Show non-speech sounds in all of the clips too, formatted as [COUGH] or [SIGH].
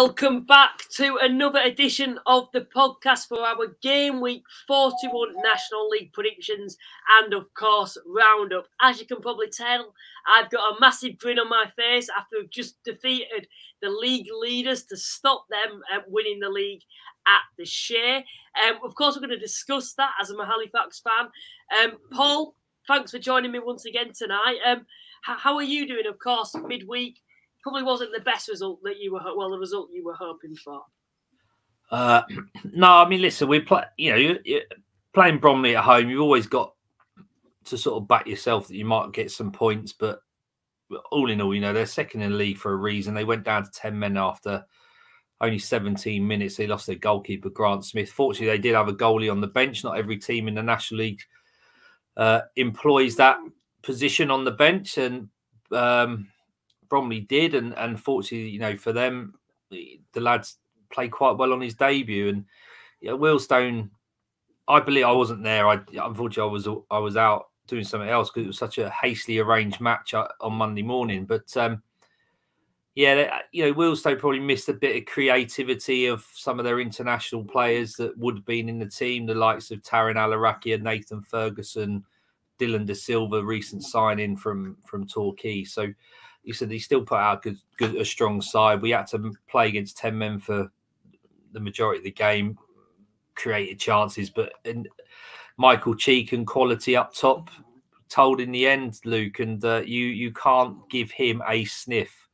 Welcome back to another edition of the podcast for our Game Week 41 National League predictions and, of course, roundup. As you can probably tell, I've got a massive grin on my face after we've just defeated the league leaders to stop them uh, winning the league at the Shay. Um, of course, we're going to discuss that as I'm a Halifax fan. Um, Paul, thanks for joining me once again tonight. Um, how are you doing? Of course, midweek probably wasn't the best result that you were well the result you were hoping for. Uh, [CLEARS THROAT] no, I mean, listen, we play. You know, you, you, playing Bromley at home, you've always got to sort of back yourself that you might get some points. But all in all, you know, they're second in the league for a reason. They went down to ten men after only 17 minutes. They lost their goalkeeper Grant Smith. Fortunately, they did have a goalie on the bench. Not every team in the National League uh, employs that position on the bench, and um, Bromley did, and and fortunately, you know, for them, the lads played quite well on his debut. And yeah, Wealdstone, I believe I wasn't there. I unfortunately I was I was out doing something else because it was such a hastily arranged match uh, on Monday morning. But um, yeah, you know, Wealdstone probably missed a bit of creativity of some of their international players that would have been in the team, the likes of Tarryn Allarakhia, and Nathan Ferguson, Dillon De Silva, recent signing from from Torquay. So he said he still put out a good, good, a strong side. We had to play against ten men for the majority of the game, created chances, but and Michael Cheek and quality up top told in the end, Luke, and uh, you you can't give him a sniff.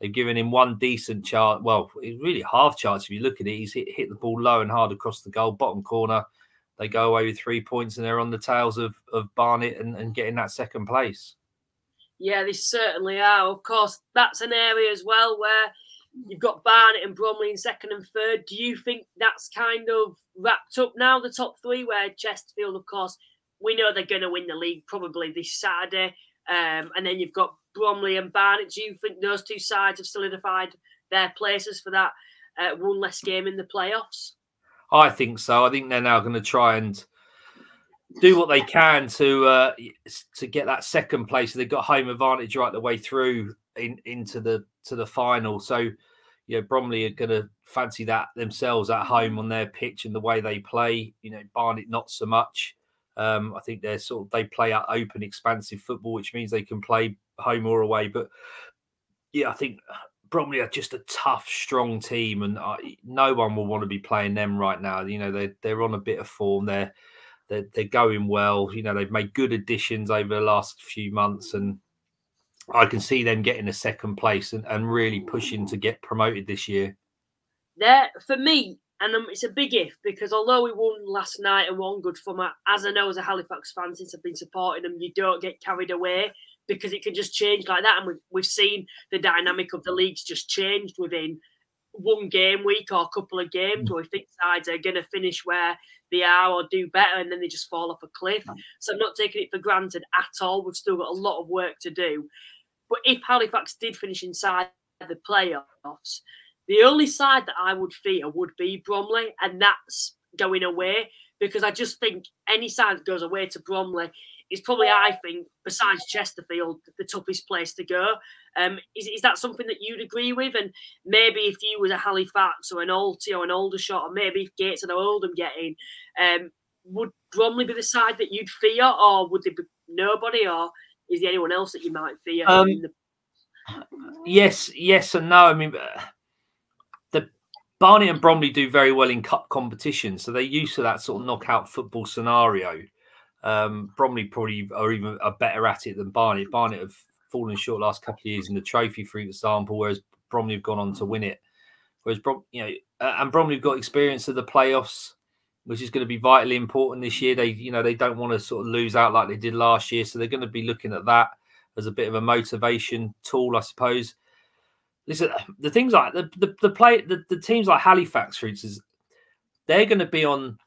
They've given him one decent chance. Well, it's really half chance if you look at it. He's hit, hit the ball low and hard across the goal, bottom corner. They go away with three points and they're on the tails of, of Barnet and, and getting that second place. Yeah, they certainly are. Of course, that's an area as well where you've got Barnet and Bromley in second and third. Do you think that's kind of wrapped up now, the top three, where Chesterfield, of course, we know they're going to win the league probably this Saturday. Um, and then you've got Bromley and Barnet. Do you think those two sides have solidified their places for that uh, one less game in the playoffs? I think so. I think they're now going to try and do what they can to uh, to get that second place. They've got home advantage right the way through in, into the to the final. So, you know, Bromley are going to fancy that themselves at home on their pitch and the way they play. You know, Barnet not so much. Um, I think they're sort of they play out open, expansive football, which means they can play home or away. But yeah, I think Bromley are just a tough, strong team, and uh, no one will want to be playing them right now. You know, they're they're on a bit of form. They're they're, they're going well. You know, they've made good additions over the last few months, and I can see them getting a second place and, and really pushing to get promoted this year. There, for me, and um, it's a big if because although we won last night and won good fun, as I know as a Halifax fan since I've been supporting them, you don't get carried away because it can just change like that. And we've, we've seen the dynamic of the leagues just changed within one game week or a couple of games mm. where we think sides are going to finish where they are or do better and then they just fall off a cliff. So I'm not taking it for granted at all. We've still got a lot of work to do. But if Halifax did finish inside the playoffs, the only side that I would fear would be Bromley, and that's going away because I just think any side that goes away to Bromley is probably, I think, besides Chesterfield, the toughest place to go. Um, is, is that something that you'd agree with? And maybe if you was a Halifax or an Alty or an Aldershot, or maybe if Gateshead Oldham get in, um, would Bromley be the side that you'd fear, or would there be nobody, or is there anyone else that you might fear? Um, the... Yes, yes, and no. I mean, uh, the Barnet and Bromley do very well in cup competition, so they're used to that sort of knockout football scenario. Um, Bromley probably are even are better at it than Barnet. Barnet have fallen short last couple of years in the trophy, for example, whereas Bromley have gone on to win it. Whereas Brom, you know, and Bromley have got experience of the playoffs, which is going to be vitally important this year. They, you know, they don't want to sort of lose out like they did last year, so they're going to be looking at that as a bit of a motivation tool, I suppose. Listen, the things like the the, the play the, the teams like Halifax, for instance, they're going to be on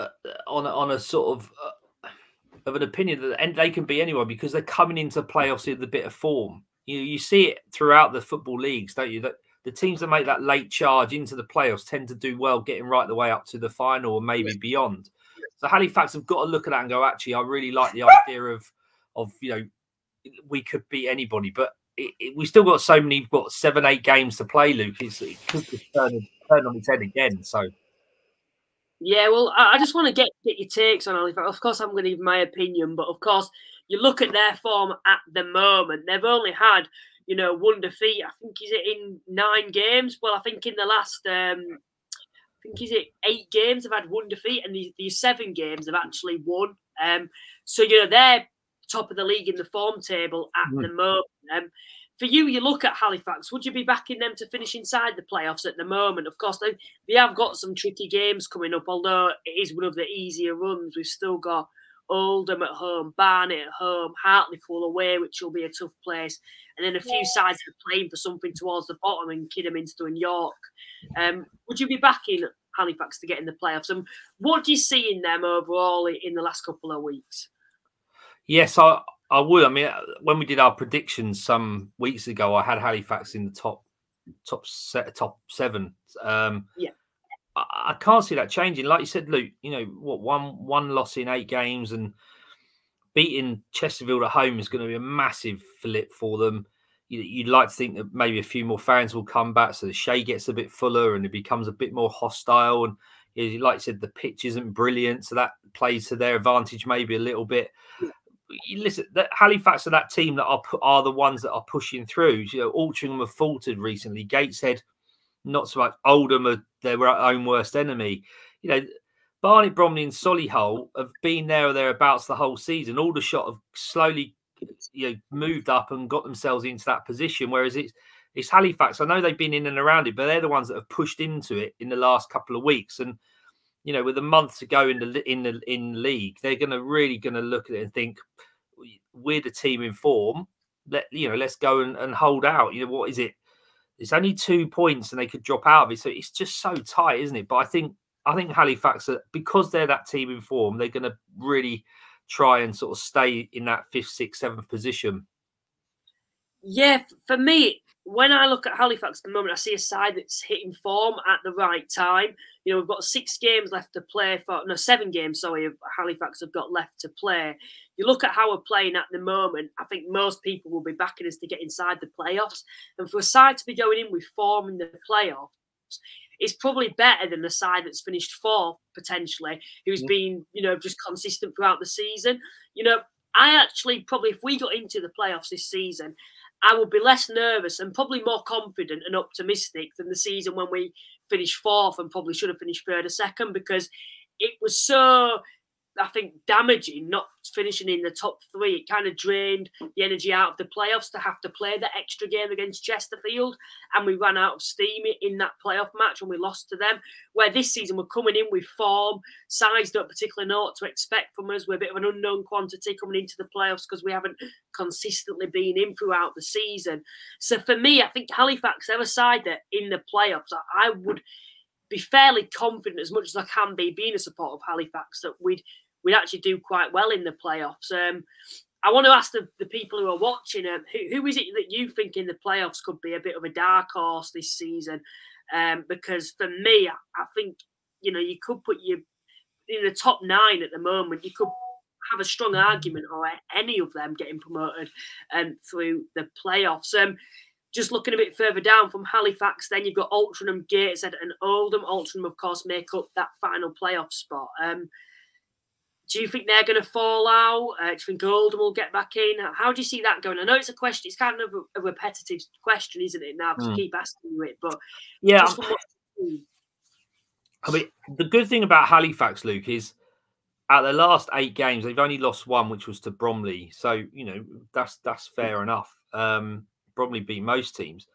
uh, on on a sort of uh, of an opinion that they can be anyone because they're coming into playoffs in the bit of form. You you see it throughout the football leagues, don't you? That the teams that make that late charge into the playoffs tend to do well, getting right the way up to the final or maybe yes. beyond. So Halifax have got to look at that and go, actually, I really like the [LAUGHS] idea of of you know we could beat anybody, but it, it, we still got so many, we've got seven, eight games to play, Luke. It's, it could turn, turn on its head again. So, yeah, well, I, I just want to get get your takes on Halifax. Of course, I'm going to give my opinion, but of course, you look at their form at the moment. They've only had, you know, one defeat. I think is it in nine games. Well, I think in the last, um, I think is it eight games. They've had one defeat, and these, these seven games they've actually won. Um, so you know they're top of the league in the form table at mm. the moment. Um, for you, you look at Halifax. Would you be backing them to finish inside the playoffs at the moment? Of course, they, they have got some tricky games coming up. Although it is one of the easier runs, we've still got Oldham at home, Barnet at home, Hartlepool away, which will be a tough place, and then a few yeah. sides that are playing for something towards the bottom in Kidderminster and York. Um, would you be backing Halifax to get in the playoffs? And what do you see in them overall in the last couple of weeks? Yes, I, I would. I mean, when we did our predictions some weeks ago, I had Halifax in the top top set top seven. Um, yeah. I, I can't see that changing. Like you said, Luke, you know what? One one loss in eight games and beating Chesterfield at home is going to be a massive flip for them. You'd like to think that maybe a few more fans will come back, so the Shay gets a bit fuller and it becomes a bit more hostile. And like you said, the pitch isn't brilliant, so that plays to their advantage maybe a little bit listen, Halifax are that team that are are the ones that are pushing through. You know, Altrincham have faltered recently. Gateshead, not so much. Oldham are their own worst enemy. You know, Barnet, Bromley, and Solihull have been there or thereabouts the whole season. Aldershot have slowly, you know, moved up and got themselves into that position. Whereas it's it's Halifax. I know they've been in and around it, but they're the ones that have pushed into it in the last couple of weeks. And you know, with a month to go in the in the in league, they're going to really going to look at it and think we're the team in form. Let you know, let's go and, and hold out. You know, what is it? It's only two points, and they could drop out of it. So it's just so tight, isn't it? But I think I think Halifax, because they're that team in form, they're going to really try and sort of stay in that fifth, sixth, seventh position. Yeah, for me, when I look at Halifax at the moment, I see a side that's hitting form at the right time. You know, we've got six games left to play for, no, seven games, sorry, Halifax have got left to play. You look at how we're playing at the moment, I think most people will be backing us to get inside the playoffs. And for a side to be going in with form in the playoffs, it's probably better than the side that's finished fourth, potentially, who's yeah. been, you know, just consistent throughout the season. You know, I actually probably, if we got into the playoffs this season, I would be less nervous and probably more confident and optimistic than the season when we finished fourth and probably should have finished third or second because it was so I think damaging not finishing in the top three. It kind of drained the energy out of the playoffs to have to play the extra game against Chesterfield, and we ran out of steam in that playoff match and we lost to them. Where this season we're coming in with form, size don't particularly know what to expect from us. We're a bit of an unknown quantity coming into the playoffs because we haven't consistently been in throughout the season. So for me, I think Halifax, they're a side that in the playoffs, I would be fairly confident as much as I can be, being a supporter of Halifax, that we'd we'd actually do quite well in the playoffs. Um, I want to ask the, the people who are watching, um, who, who is it that you think in the playoffs could be a bit of a dark horse this season? Um, because for me, I, think you know you could put you in the top nine at the moment. You could have a strong argument or any of them getting promoted um, through the playoffs. Um, just looking a bit further down from Halifax, then you've got Altrincham, Gateshead, and Oldham. Altrincham, of course, make up that final playoff spot. Um, do you think they're going to fall out? Uh, do you think Oldham will get back in? How do you see that going? I know it's a question. It's kind of a, a repetitive question, isn't it? Now, because mm. keep asking you it, but yeah. I mean, the good thing about Halifax, Luke, is at the last eight games they've only lost one, which was to Bromley. So you know that's that's fair enough. Um, Bromley beat most teams.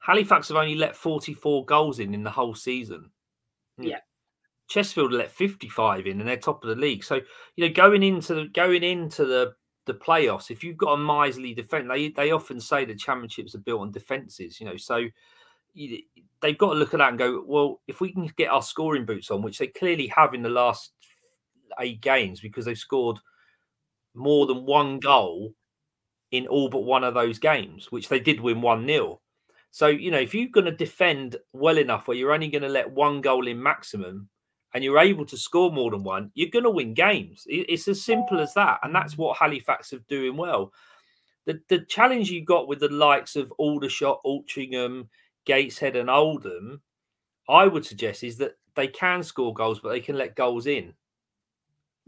Halifax have only let 44 goals in in the whole season. Yeah. Chesterfield let 55 in and they're top of the league. So, you know, going into the going into the the playoffs, if you've got a miserly defense, they they often say the championships are built on defenses, you know. So you, they've got to look at that and go, well, if we can get our scoring boots on, which they clearly have in the last eight games because they've scored more than one goal in all but one of those games, which they did win 1 0. So, you know, if you're going to defend well enough where you're only going to let one goal in maximum, and you're able to score more than one, you're going to win games. It's as simple as that. And that's what Halifax are doing well. the, the challenge you got with the likes of Aldershot, Altrincham, Gateshead, and Oldham, I would suggest is that they can score goals, but they can let goals in.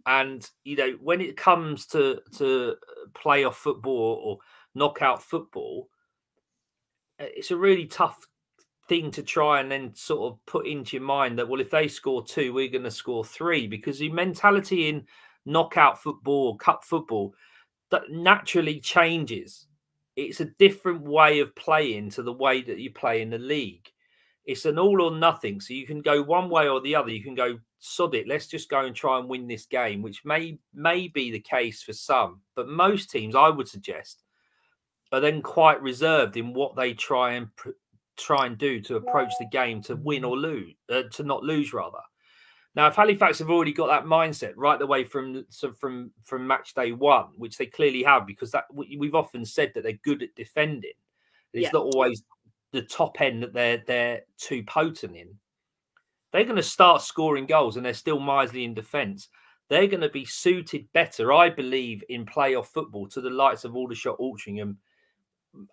And you know, when it comes to to playoff football or knockout football, eh, it's a really tough thing to try and then sort of put into your mind that well, if they score two, we're going to score three because the mentality in knockout football, cup football, that naturally changes. It's a different way of playing to the way that you play in the league. It's an all or nothing. So you can go one way or the other. You can go sod it. Let's just go and try and win this game, which may may be the case for some, but most teams, I would suggest, are then quite reserved in what they try and pr- try and do to approach the game to win or lose, uh, to not lose rather. Now, if Halifax have already got that mindset right the way from so from from match day one, which they clearly have, because that we've often said that they're good at defending. It's yeah. not always the top end that they're they're too potent in. They're going to start scoring goals, and they're still miserly in defence. They're going to be suited better, I believe, in playoff football to the likes of Aldershot, Altrincham,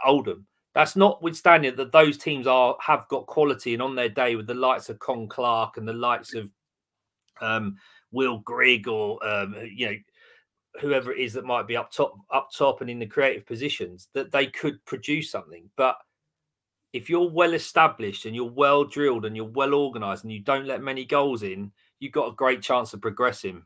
Oldham. That's notwithstanding that those teams are have got quality and on their day with the likes of Con Clark and the likes of um, Will Grigg or um, you know whoever it is that might be up top, up top and in the creative positions, that they could produce something. But if you're well established and you're well drilled and you're well organized and you don't let many goals in, you've got a great chance of progressing.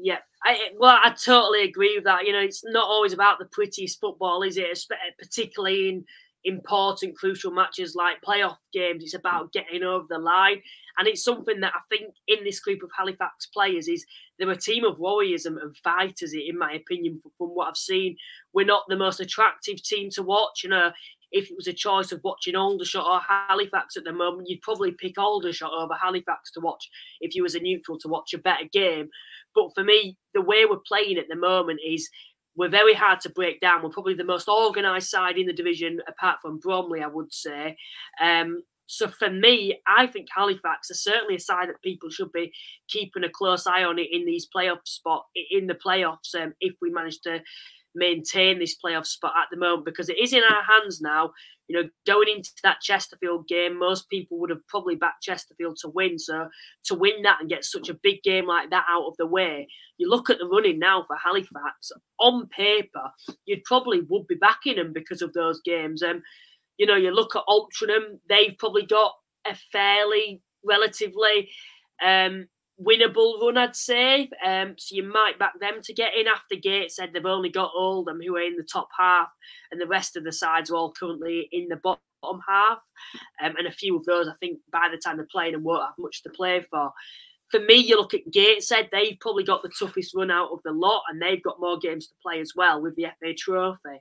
Yeah, I, well, I totally agree with that. You know, it's not always about the prettiest football, is it? Particularly in important, crucial matches like playoff games. It's about getting over the line. And it's something that I think in this group of Halifax players is they're a team of warriors and, and fighters, in my opinion, from what I've seen. We're not the most attractive team to watch. You know, if it was a choice of watching Aldershot or Halifax at the moment, you'd probably pick Aldershot over Halifax to watch if you was a neutral to watch a better game. But for me, the way we're playing at the moment is we're very hard to break down. We're probably the most organised side in the division, apart from Bromley, I would say. Um, so for me, I think Halifax is certainly a side that people should be keeping a close eye on it in these playoff spot in the playoffs. Um, if we manage to maintain this playoff spot at the moment, because it is in our hands now. You know, going into that Chesterfield game, most people would have probably backed Chesterfield to win. So to win that and get such a big game like that out of the way, you look at the running now for Halifax. On paper, you'd probably would be backing them because of those games. Um, you know, you look at Altrincham, they've probably got a fairly relatively um, winnable run, I'd say. Um, so you might back them to get in after Gateshead they've only got Oldham who are in the top half, and the rest of the sides are all currently in the bottom half. Um, and a few of those, I think, by the time they're playing and won't have much to play for. For me, you look at Gateshead, they've probably got the toughest run out of the lot, and they've got more games to play as well with the FA Trophy.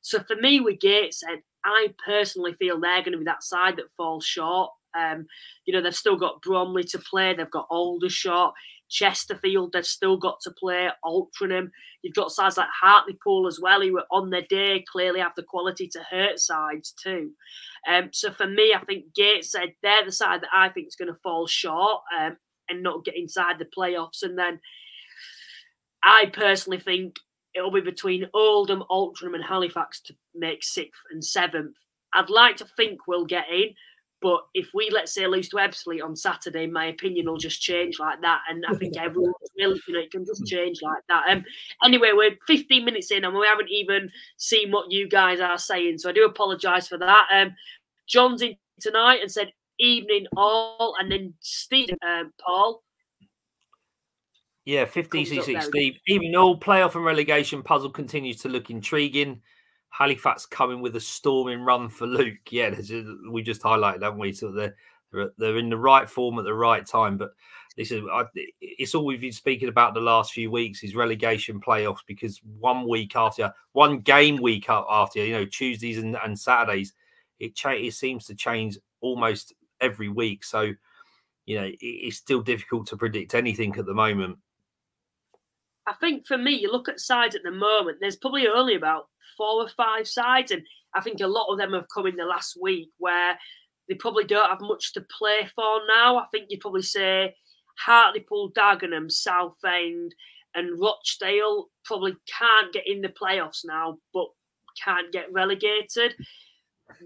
So for me, with Gateshead, I personally feel they're going to be that side that falls short. Um, you know, they've still got Bromley to play, they've got Aldershot, Chesterfield, they've still got to play, Altrincham. You've got sides like Hartlepool as well, who are on their day clearly have the quality to hurt sides too. Um, so for me, I think Gateshead they're the side that I think is going to fall short um, and not get inside the playoffs. And then I personally think it'll be between Oldham, Altrincham, and Halifax to make sixth and seventh. I'd like to think we'll get in, but if we let's say lose to Ebbsfleet on Saturday, my opinion will just change like that, and I think [LAUGHS] everyone will, you know, it can just change like that. Um, anyway, we're 15 minutes in, and we haven't even seen what you guys are saying, so I do apologise for that. Um, John's in tonight and said evening all, and then Steve, um, Paul yeah, 50 CC Steve. Even though playoff and relegation puzzle continues to look intriguing, Halifax coming with a storming run for Luke. Yeah, we just highlighted, haven't we? So they're, they're in the right form at the right time. But listen, it's all we've been speaking about the last few weeks is relegation playoffs because one week after, one game week after, you know, Tuesdays and, and Saturdays, it, cha- it seems to change almost every week. So, you know, it's still difficult to predict anything at the moment. I think for me, you look at sides at the moment, there's probably only about four or five sides, and I think a lot of them have come in the last week where they probably don't have much to play for now. I think you'd probably say Hartlepool, Dagenham, Southend, and Rochdale probably can't get in the playoffs now, but can't get relegated.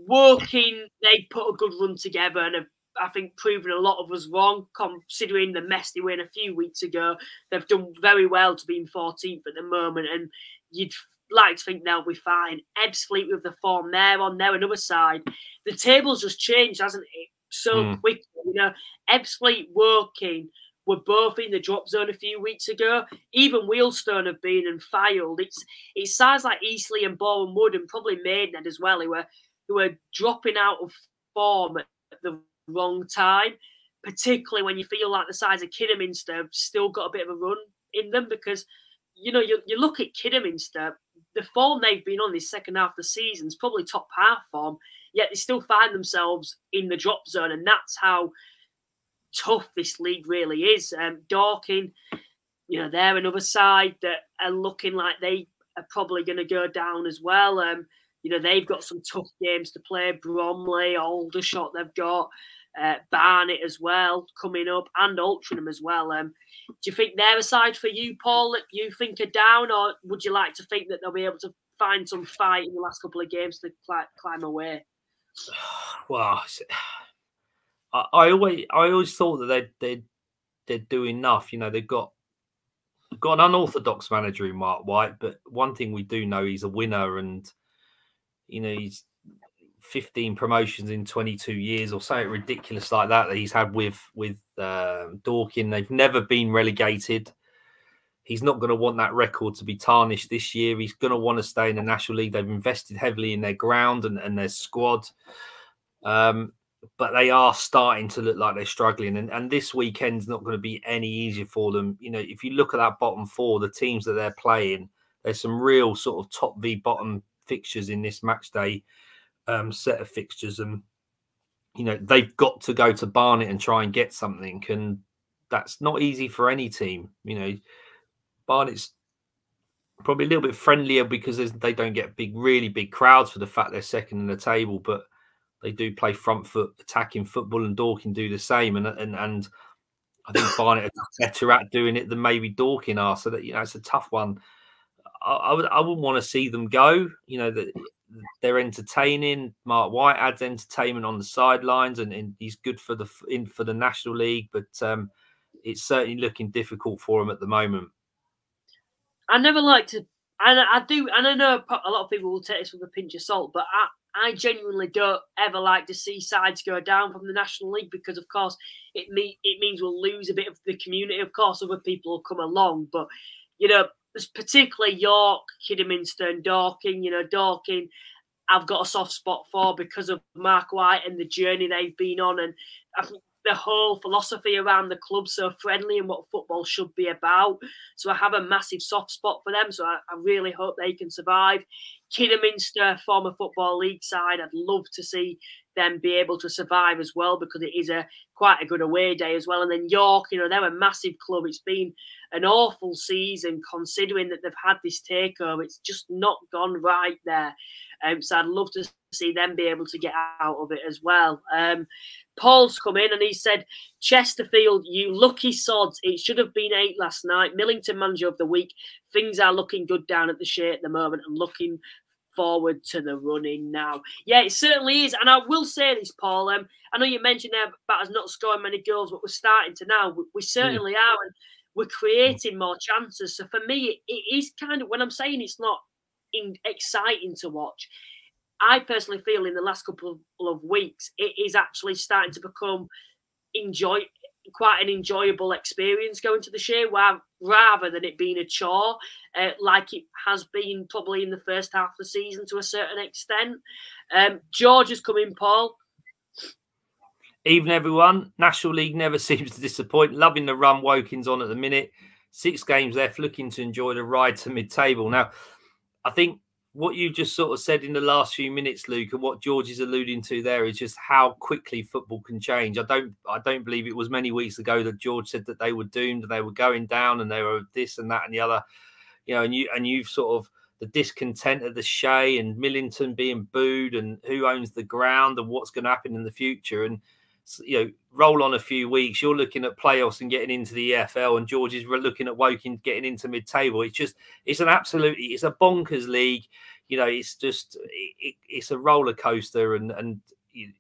Woking, they put a good run together and have, I think, proven a lot of us wrong, considering the mess they were in a few weeks ago. They've done very well to be in 14th at the moment, and you'd like to think they'll be fine. Ebbsfleet with the form there on their another side. The table's just changed, hasn't it? So mm. quick, you know. Ebbsfleet, Woking were both in the drop zone a few weeks ago. Even Wealdstone have been and Fylde. It's it sounds like Eastleigh and Boreham Wood and probably Maidenhead as well, who are who are dropping out of form at the wrong time. Particularly when you feel like the size of Kidderminster have still got a bit of a run in them because you know you, you look at Kidderminster, the form they've been on this second half of the season is probably top half form, yet they still find themselves in the drop zone, and that's how tough this league really is. Um, Dorking, you know, they're another side that are looking like they are probably going to go down as well. Um, you know, they've got some tough games to play. Bromley, Aldershot, they've got uh, Barnet as well coming up, and Altrincham as well. Um, do you think they're a side for you, Paul, that you think are down, or would you like to think that they'll be able to find some fight in the last couple of games to cl- climb away? [SIGHS] Well, [SIGHS] I, I always I always thought that they they they'd do enough. You know, they've got got an unorthodox manager in Marc White, but one thing we do know he's a winner, and you know he's 15 promotions in 22 years or something ridiculous like that that he's had with with uh, Dorking. They've never been relegated. He's not going to want that record to be tarnished this year. He's going to want to stay in the National League. They've invested heavily in their ground and, and their squad. Um, but they are starting to look like they're struggling. And, and this weekend's not going to be any easier for them. You know, if you look at that bottom four, the teams that they're playing, there's some real sort of top v bottom fixtures in this match day um, set of fixtures. And, you know, they've got to go to Barnet and try and get something. And that's not easy for any team. You know, Barnet's probably a little bit friendlier because they don't get big, really big crowds for the fact they're second in the table. But they do play front foot attacking football, and Dorking do the same. And and and I think Barnet are better at doing it than maybe Dorking are. So that you know, it's a tough one. I, would I wouldn't want to see them go. You know that they're entertaining. Marc White adds entertainment on the sidelines, and, and he's good for the in for the National League. But um, it's certainly looking difficult for him at the moment. I never like to, and I do, and I know a lot of people will take this with a pinch of salt, but I, I genuinely don't ever like to see sides go down from the National League because, of course, it me it means we'll lose a bit of the community. Of course, other people will come along, but you know, particularly York, Kidderminster, and Dorking. You know, Dorking, I've got a soft spot for because of Marc White and the journey they've been on, and think the whole philosophy around the club so friendly and what football should be about. So I have a massive soft spot for them. So I, I really hope they can survive. Kidderminster, former football league side, I'd love to see them be able to survive as well because it is a quite a good away day as well. And then York, you know, they're a massive club. It's been an awful season considering that they've had this takeover. It's just not gone right there. Um, so I'd love to see them be able to get out of it as well. Um, Paul's come in and he said, Chesterfield, you lucky sods. It should have been eight last night. Millington manager of the week. Things are looking good down at the Shay at the moment and looking forward to the running now. Yeah, it certainly is. And I will say this, Paul. Um, I know you mentioned there about us not scoring many goals, but we're starting to now. We, we certainly are. And we're creating more chances. So for me, it, it is kind of, when I'm saying it's not in, exciting to watch, I personally feel in the last couple of weeks, it is actually starting to become enjoy quite an enjoyable experience going to the Shay rather than it being a chore, uh, like it has been probably in the first half of the season to a certain extent. Um, George has come in, Paul. Even everyone, National League never [LAUGHS] seems to disappoint. Loving the run Woking's on at the minute. Six games left, looking to enjoy the ride to mid-table. Now, I think what you just sort of said in the last few minutes, Luke, and what George is alluding to there is just how quickly football can change. I don't, I don't believe it was many weeks ago that George said that they were doomed and they were going down and they were this and that and the other, you know, and you and you've sort of the discontent of the Shay and Millington being booed and who owns the ground and what's going to happen in the future and you know, roll on a few weeks, you're looking at playoffs and getting into the EFL, and George is looking at Woking getting into mid-table. It's just, it's an absolutely, it's a bonkers league. you know, it's just it, it's a roller coaster, and and you,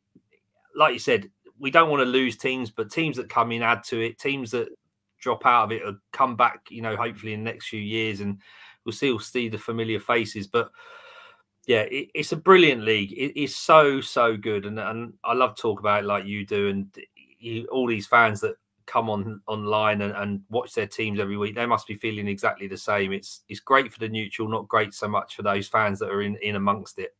like you said, we don't want to lose teams, but teams that come in add to it. Teams that drop out of it or come back, you know, hopefully in the next few years, and we'll still see the familiar faces. But yeah, it, it's a brilliant league. It is so so good, and and I love talk about it like you do, and you, all these fans that come on online and, and watch their teams every week, they must be feeling exactly the same. It's it's great for the neutral, not great so much for those fans that are in in amongst it.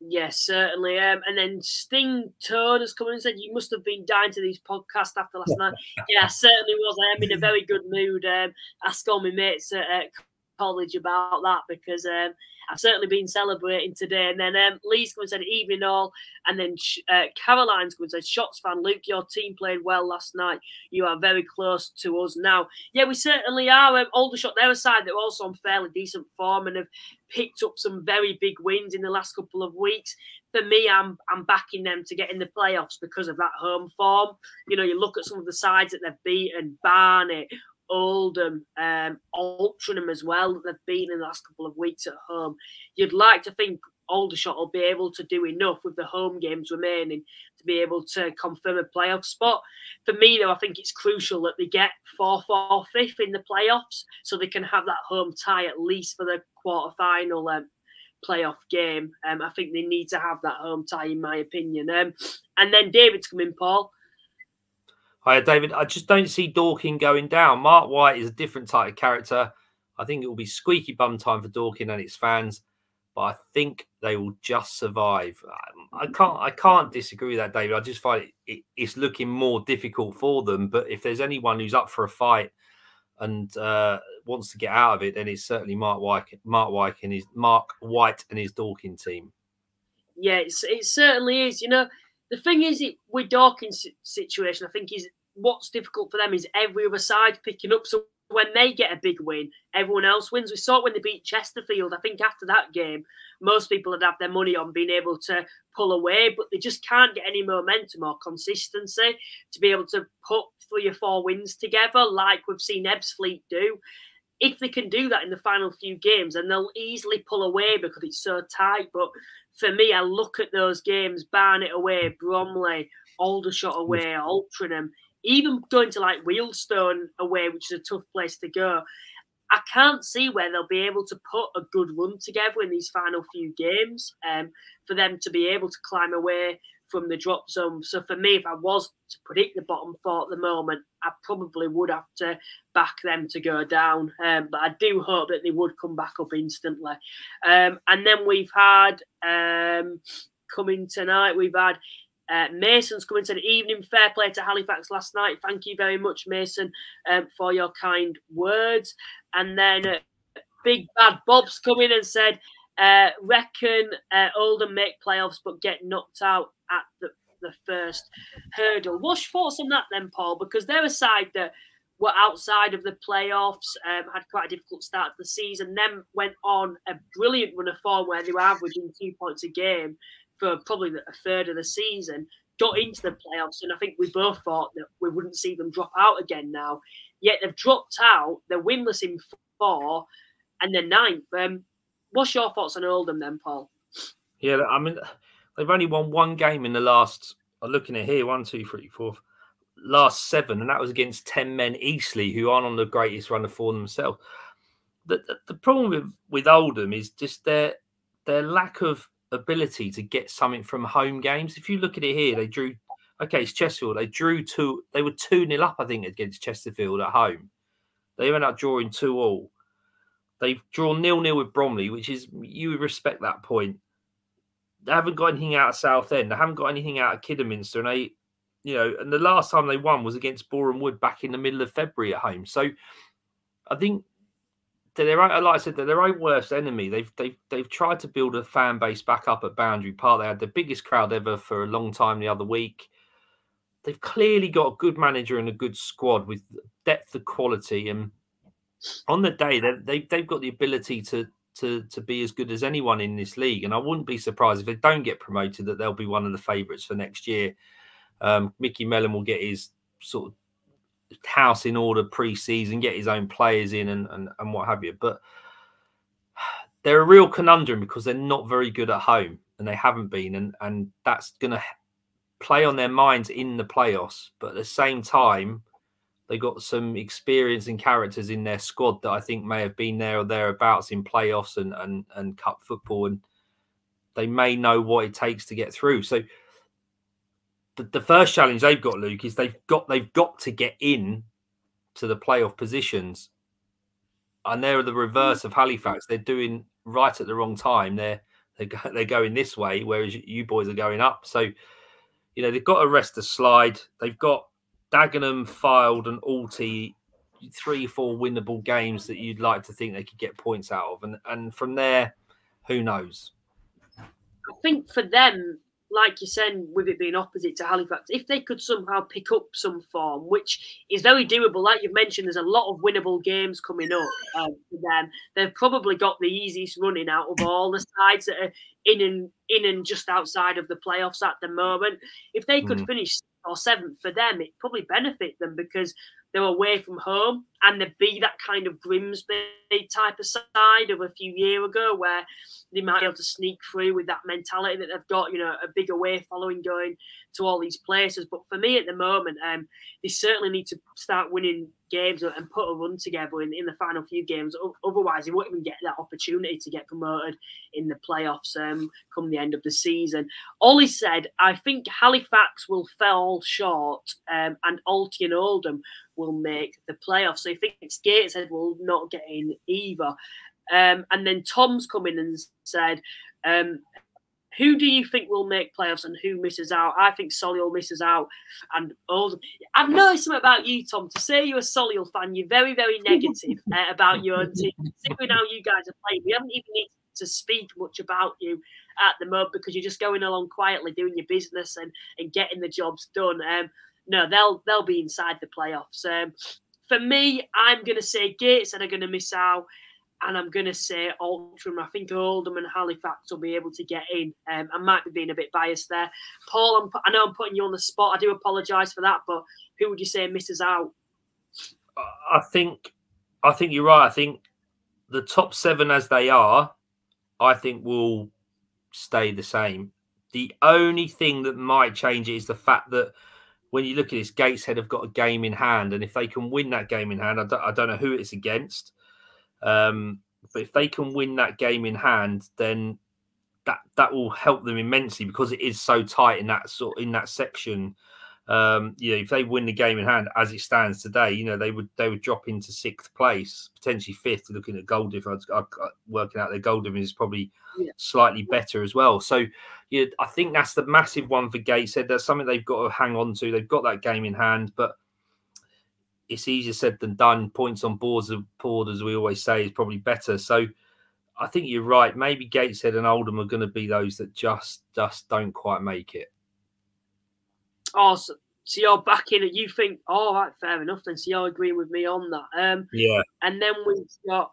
Yes, certainly. Um, and then Sting Tone has come in and said, You must have been dying to these podcasts after last night. [LAUGHS] Yeah, I certainly was. I am in a very good mood. Um, ask all my mates at, at college about that because um, I've certainly been celebrating today. And then um, Lee's going and said evening all, and then uh, Caroline's going and said shots fan Luke, your team played well last night. You are very close to us now. Yeah, we certainly are. Um, Aldershot, they're a side that are also on fairly decent form and have picked up some very big wins in the last couple of weeks. For me, I'm I'm backing them to get in the playoffs because of that home form. You know, you look at some of the sides that they've beaten, Barnet, Oldham, um, Altrincham as well. They've been in the last couple of weeks at home. You'd like to think Aldershot will be able to do enough with the home games remaining to be able to confirm a playoff spot. For me, though, I think it's crucial that they get fourth or fifth in the playoffs so they can have that home tie at least for the quarter final um, playoff game. Um, I think they need to have that home tie, in my opinion. Um, and then David's coming, Paul. Hi, David. I just don't see Dorking going down. Marc White is a different type of character. I think it will be squeaky bum time for Dorking and its fans, but I think they will just survive. Um, I can't, I can't disagree with that, David. I just find it, it, it's looking more difficult for them. But if there's anyone who's up for a fight and uh, wants to get out of it, then it's certainly Marc White, Marc White and his Marc White and his Dorking team. Yeah, it certainly is. You know, the thing is, it, with Dorking's situation, I think is what's difficult for them is every other side picking up. So when they get a big win, everyone else wins. We saw it when they beat Chesterfield. I think after that game, most people would have their money on being able to pull away, but they just can't get any momentum or consistency to be able to put three or four wins together, like we've seen Ebbsfleet do. If they can do that in the final few games, and they'll easily pull away because it's so tight. But for me, I look at those games, Barnet away, Bromley, Aldershot away, Altrincham, even going to like Wealdstone away, which is a tough place to go. I can't see where they'll be able to put a good run together in these final few games um, for them to be able to climb away from the drop zone. So for me, if I was to predict the bottom four at the moment, I probably would have to back them to go down. Um, but I do hope that they would come back up instantly. Um, and then we've had um, coming tonight, we've had uh, Mason's coming to the evening. Fair play to Halifax last night. Thank you very much, Mason, um, for your kind words. And then uh, Big Bad Bob's come in and said, uh, reckon uh, Oldham make playoffs but get knocked out at the, the first hurdle. What's thoughts on that then, Paul? Because they're a side that were outside of the playoffs, um, had quite a difficult start to the season, then went on a brilliant run of form where they were averaging two points a game for probably a third of the season, got into the playoffs, and I think we both thought that we wouldn't see them drop out again now. Yet they've dropped out, they're winless in four, and they're ninth. Um, what's your thoughts on Oldham then, Paul? Yeah, I mean, they've only won one game in the last, I'm looking at here, one, two, three, four, last seven, and that was against 10 men Eastleigh, who aren't on the greatest run of form themselves. The, the, the problem with, with Oldham is just their their lack of ability to get something from home games. If you look at it here, they drew. Okay, it's Chesterfield. They drew two. They were two nil up, I think, against Chesterfield at home. They ended up drawing two all. They've drawn nil nil with Bromley, which is you would respect that point. They haven't got anything out of Southend. They haven't got anything out of Kidderminster, and they, you know, and the last time they won was against Boreham Wood back in the middle of February at home. So, I think they're their like I said, they're their own worst enemy. They've they've they've tried to build a fan base back up at Boundary Park. They had the biggest crowd ever for a long time the other week. They've clearly got a good manager and a good squad with depth of quality. And on the day, they they they've got the ability to to to be as good as anyone in this league. And I wouldn't be surprised if they don't get promoted that they'll be one of the favourites for next year. Um, Micky Mellon will get his sort of house in order pre-season, get his own players in, and and, and what have you. But they're a real conundrum because they're not very good at home and they haven't been, and and that's going to play on their minds in the playoffs. But at the same time, they got some experience and characters in their squad that I think may have been there or thereabouts in playoffs and and and cup football, and they may know what it takes to get through. So the, the first challenge they've got, Luke, is they've got they've got to get in to the playoff positions, and they're the reverse of Halifax. They're doing right at the wrong time. They're they're, [LAUGHS] they're going this way, whereas you boys are going up. So you know they've got to rest the slide. They've got Dagenham, Fylde an Alty, three, four winnable games that you'd like to think they could get points out of, and and from there, who knows? I think for them, like you said, with it being opposite to Halifax, if they could somehow pick up some form, which is very doable, like you've mentioned, there's a lot of winnable games coming up um, for them. They've probably got the easiest running out of all the sides that are in and in and just outside of the playoffs at the moment. If they could mm. finish or seventh for them, it probably benefit them because they're away from home and they'd be that kind of Grimsby type of side of a few years ago where they might be able to sneak through with that mentality that they've got, you know, a big away following going to all these places. But for me at the moment, um, they certainly need to start winning games and put a run together in, in the final few games. Otherwise, they won't even get that opportunity to get promoted in the playoffs um, come the end of the season. Ollie said, I think Halifax will fall short um, and Alty and Oldham will make the playoffs. So he thinks Gateshead will not get in either. Um, and then Tom's come in and said, um, who do you think will make playoffs and who misses out? I think Solihull misses out. And Oldham. I've noticed something about you, Tom. To say you're a Solihull fan, you're very, very negative [LAUGHS] uh, about your own team. Particularly now you guys are playing. We haven't even needed to speak much about you at the moment because you're just going along quietly doing your business and, and getting the jobs done. Um, no, they'll they'll be inside the playoffs. Um, for me, I'm going to say Gateshead are going to miss out, and I'm going to say Altrincham. I think Oldham and Halifax will be able to get in. Um, I might be being a bit biased there, Paul. I'm, i know I'm putting you on the spot. I do apologise for that, but who would you say misses out? I think, I think you're right. I think the top seven as they are, I think will stay the same. The only thing that might change is the fact that when you look at this, Gateshead have got a game in hand, and if they can win that game in hand, I don't, I don't know who it's against, um, but if they can win that game in hand, then that that will help them immensely because it is so tight in that sort in that section um, you know, if they win the game in hand as it stands today, you know, they would they would drop into sixth place, potentially fifth. Looking at goal difference, working out their goal difference is probably yeah. slightly better as well. So, yeah, I think that's the massive one for Gateshead. That's something they've got to hang on to. They've got that game in hand, but it's easier said than done. Points on boards of board, as we always say, is probably better. So. I think you're right. Maybe Gateshead and Oldham are going to be those that just just don't quite make it oh, so, so you're backing it. You think, oh, right, fair enough. Then so you're agreeing with me on that. Um, yeah. And then we've got.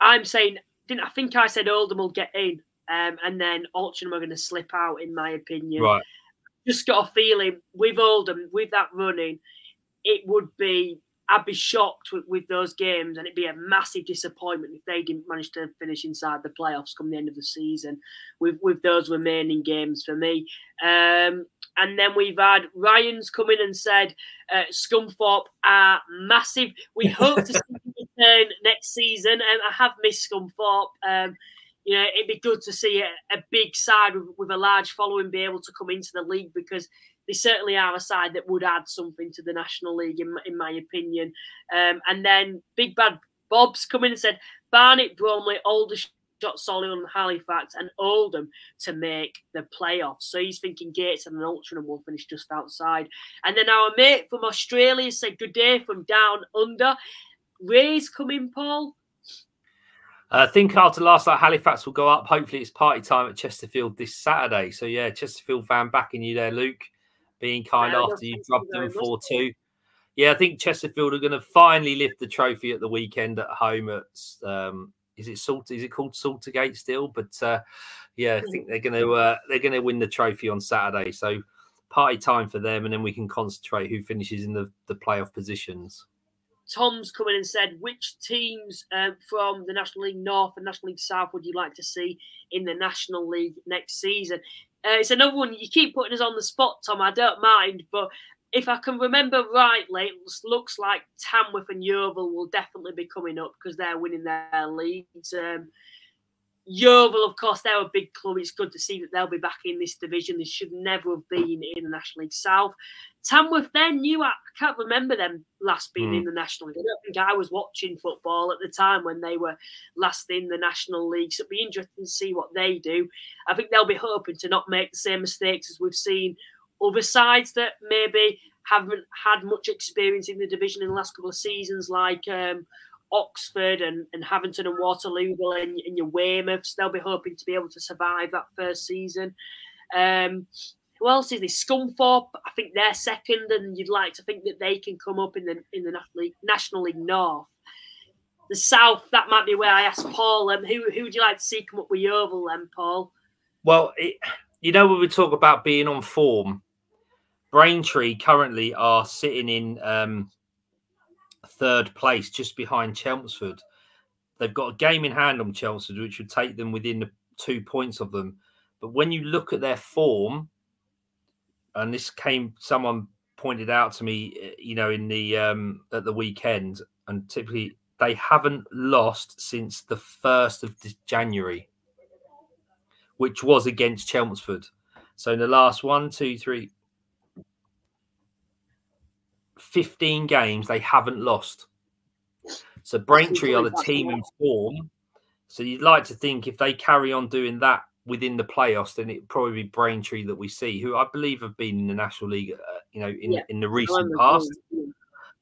I'm saying, didn't I think I said Oldham will get in, um, and then Altrincham are going to slip out, in my opinion. Right. Just got a feeling with Oldham, with that running, it would be I'd be shocked with, with, those games, and it'd be a massive disappointment if they didn't manage to finish inside the playoffs come the end of the season with with those remaining games for me. Um, and then we've had Ryan's come in and said uh, Scunthorpe are massive. We [LAUGHS] hope to see them return next season, and I have missed Scunthorpe. Um, you know, it'd be good to see a, a big side with, with, a large following be able to come into the league because they certainly are a side that would add something to the National League, in, in my opinion. Um, and then Big Bad Bob's come in and said Barnet, Bromley, Aldershot, Solihull, and Halifax, and Oldham to make the playoffs. So he's thinking Gates and an Altrincham will finish just outside. And then our mate from Australia said, Good day from down under. Ray's coming, Paul. I think after last night, Halifax will go up. Hopefully, it's party time at Chesterfield this Saturday. So, yeah, Chesterfield fan backing you there, Luke, being kind Fair after you dropped them 4 2. Yeah, I think Chesterfield are going to finally lift the trophy at the weekend at home at um, is it Salt? Is it called Saltergate still? But uh, yeah, I think they're going to uh, they're going to win the trophy on Saturday. So party time for them, and then we can concentrate who finishes in the the playoff positions. Tom's come in and said, which teams um, from the National League North and National League South would you like to see in the National League next season? Uh, it's another one you keep putting us on the spot, Tom. I don't mind, but if I can remember rightly, it looks like Tamworth and Yeovil will definitely be coming up because they're winning their leagues. Um, Yeovil, of course, they're a big club. It's good to see that they'll be back in this division. They should never have been in the National League South. Tamworth, they're new. I can't remember them last being mm. in the National League. I don't think I was watching football at the time when they were last in the National League. So it'd be interesting to see what they do. I think they'll be hoping to not make the same mistakes as we've seen other sides that maybe haven't had much experience in the division in the last couple of seasons, like um, Oxford and, and and Waterloo and, and your Weymouths. They'll be hoping to be able to survive that first season. Um, who else is this? Scunthorpe, I think they're second, and you'd like to think that they can come up in the in the National League, North. The South, that might be where I ask Paul. Um, who who would you like to see come up with Yeovil then, Paul? Well, it, you know when we talk about being on form, Braintree currently are sitting in um, third place, just behind Chelmsford. They've got a game in hand on Chelmsford, which would take them within the two points of them. But when you look at their form, and this came, someone pointed out to me, eh, you know, in the um, at the weekend, and typically they haven't lost since the first of January, which was against Chelmsford. So in the last one, two, three, 15 games they haven't lost. So Braintree are the team in form. So you'd like to think if they carry on doing that within the playoffs, then it'd probably be Braintree that we see, who I believe have been in the National League, uh, you know, in, yeah. in the recent past.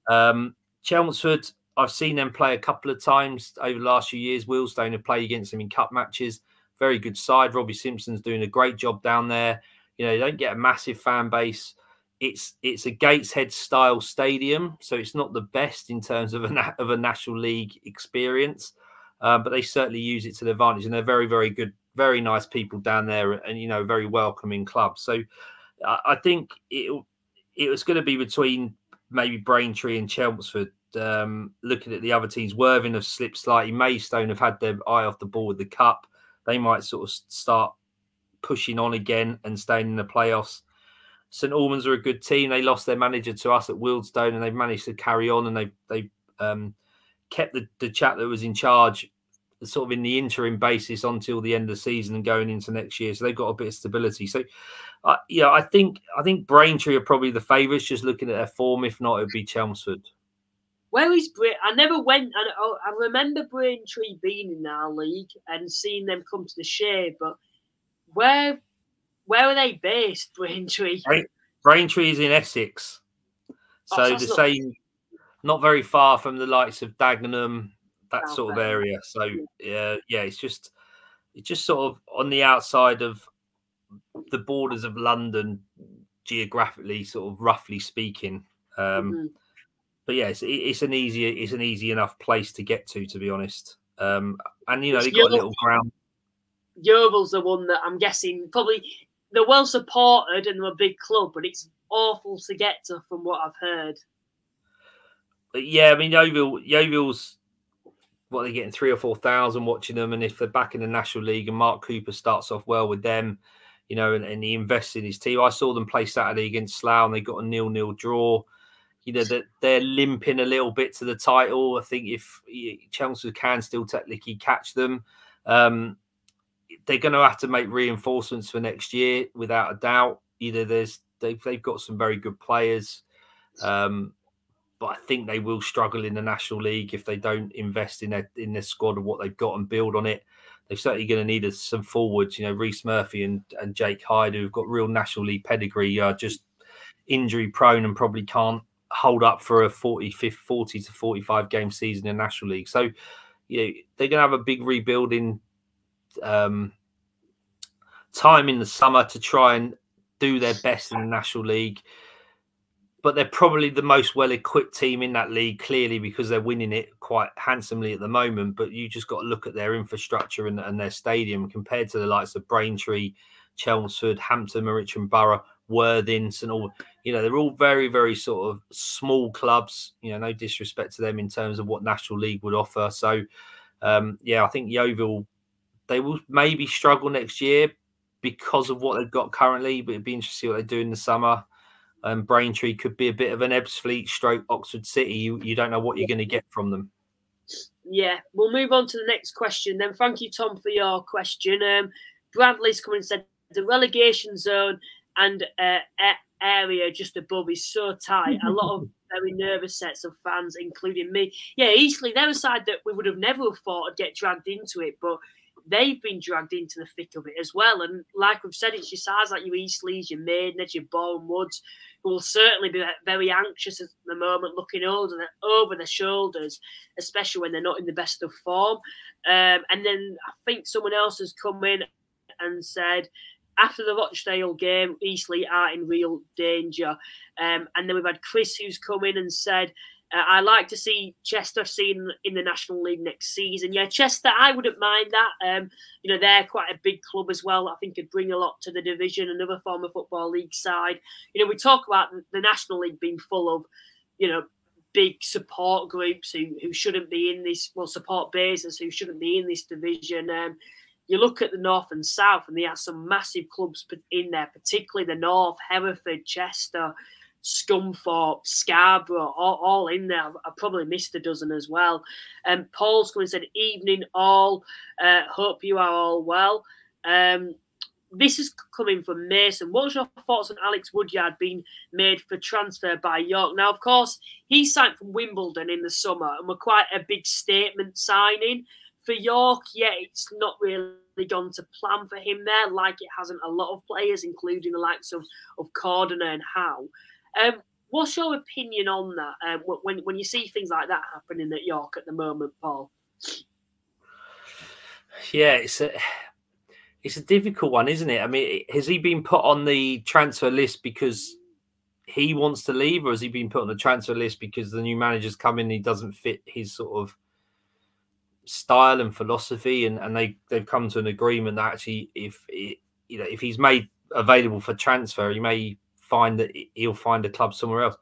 Um, Chelmsford, I've seen them play a couple of times over the last few years. Wealdstone have played against them in cup matches. Very good side. Robbie Simpson's doing a great job down there. You know, they don't get a massive fan base it's it's a Gateshead style stadium, so it's not the best in terms of a of a National League experience, uh, but they certainly use it to their advantage, and they're very very good, very nice people down there, and you know very welcoming club. So I, I think it it was going to be between maybe Braintree and Chelmsford. Um, looking at the other teams, Worthing have slipped slightly. Maidstone have had their eye off the ball with the cup. They might sort of start pushing on again and staying in the playoffs. St Albans are a good team. They lost their manager to us at Wealdstone, and they've managed to carry on, and they've they've um, kept the, the chap that was in charge sort of in the interim basis until the end of the season and going into next year. So they've got a bit of stability. So, uh, yeah, I think I think Braintree are probably the favourites. Just looking at their form, if not, it would be Chelmsford. Where is Brain? I never went. I, I remember Braintree being in our league and seeing them come to the Shay, but where where are they based, Braintree? Braintree is in Essex. Oh, so, oh, the same, not very far from the likes of Dagenham, that South sort of area. So yeah, yeah, it's just it's just sort of on the outside of the borders of London, geographically, sort of roughly speaking. Um, mm-hmm. But yes, yeah, it's, it's, an easy it's an easy enough place to get to, to be honest. Um, and you know they got a little ground. Yeovil's the one that I'm guessing probably they're well supported and they're a big club, but it's awful to get to from what I've heard. Yeah, I mean Yeovil, Yeovil's what they're getting three or four thousand watching them, and if they're back in the National League and Mark Cooper starts off well with them, you know, and, and he invests in his team. I saw them play Saturday against Slough, and they got a nil-nil draw. You know that they're limping a little bit to the title. I think if Chelmsford can still technically catch them, um, they're going to have to make reinforcements for next year without a doubt. Either there's they've they've got some very good players, um, but I think they will struggle in the National League if they don't invest in their in their squad and what they've got and build on it. They're certainly going to need some forwards. You know, Rhys Murphy and, and Jake Hyde, who've got real National League pedigree, are just injury prone and probably can't hold up for a 40, 50, 40 to 45 game season in National League. So, you know, they're going to have a big rebuilding um, time in the summer to try and do their best in the National League. But they're probably the most well equipped team in that league, clearly, because they're winning it quite handsomely at the moment. But you just got to look at their infrastructure and, and their stadium compared to the likes of Braintree, Chelmsford, Hampton, Richmond Borough, Worthing, St. All, you know, they're all very, very sort of small clubs. You know, no disrespect to them in terms of what National League would offer. So, um, yeah, I think Yeovil they will maybe struggle next year because of what they've got currently. But it'd be interesting to see what they do in the summer. Um, Braintree could be a bit of an Ebbsfleet stroke Oxford City. You, you don't know what you're going to get from them. Yeah, we'll move on to the next question then. Thank you, Tom, for your question. Um, Bradley's come and said the relegation zone and uh, area just above is so tight. a lot of [LAUGHS] very nervous sets of fans, including me. Yeah, Eastleigh, they're a side that we would have never have thought would get dragged into it, but they've been dragged into the thick of it as well. And like we've said, it's your sides like your Eastleighs, your Maidenheads, your Woods, who will certainly be very anxious at the moment, looking over, the, over their shoulders, especially when they're not in the best of form. Um, and then I think someone else has come in and said, after the Rochdale game, Eastleigh are in real danger. Um, and then we've had Chris who's come in and said, uh, I like to see Chester seen in the National League next season. Yeah, Chester, I wouldn't mind that. Um, you know, they're quite a big club as well. I think could bring a lot to the division, another former football league side. You know, we talk about the National League being full of, you know, big support groups who, who shouldn't be in this, well, support bases who shouldn't be in this division. Um, you look at the North and South, and they have some massive clubs in there, particularly the North, Hereford, Chester. Scunthorpe, Scarborough, all, all, in there. I probably missed a dozen as well. And um, Paul's coming and said, Evening all. Uh, hope you are all well. Um, this is coming from Mason. What's your thoughts on Alex Woodyard being made for transfer by York? Now, of course, he signed from Wimbledon in the summer and were quite a big statement signing. For York, yeah, it's not really gone to plan for him there, like it hasn't a lot of players, including the likes of, of Cordner and Howe. Um, what's your opinion on that um, when when you see things like that happening at York at the moment, Paul? Yeah, it's a it's a difficult one, isn't it? I mean, has he been put on the transfer list because he wants to leave, or has he been put on the transfer list because the new manager's come in and he doesn't fit his sort of style and philosophy, and, and they they've come to an agreement that actually, if it, you know, if he's made available for transfer, he may find that he'll find a club somewhere else.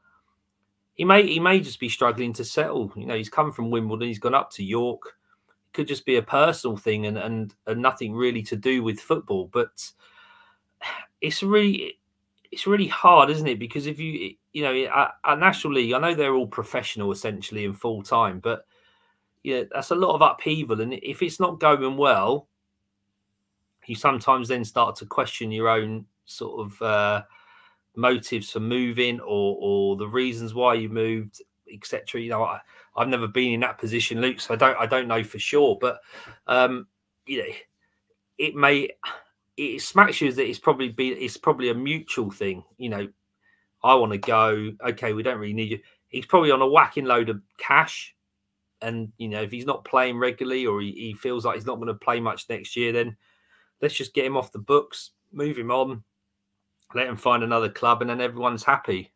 He may he may just be struggling to settle. You know, he's come from Wimbledon, he's gone up to York. It could just be a personal thing and and, and nothing really to do with football. But it's really it's really hard, isn't it? Because if you you know at, at National League, I know they're all professional essentially and full time, but yeah, that's a lot of upheaval. And if it's not going well, you sometimes then start to question your own sort of uh, motives for moving or or the reasons why you moved, etc. You know, I, I've never been in that position, Luke, so I don't I don't know for sure. But um, you know, it may it smacks you that it's probably be it's probably a mutual thing. You know, I want to go. Okay, we don't really need you. He's probably on a whacking load of cash. And you know, if he's not playing regularly or he, he feels like he's not going to play much next year, then let's just get him off the books, move him on, let him find another club, and then everyone's happy.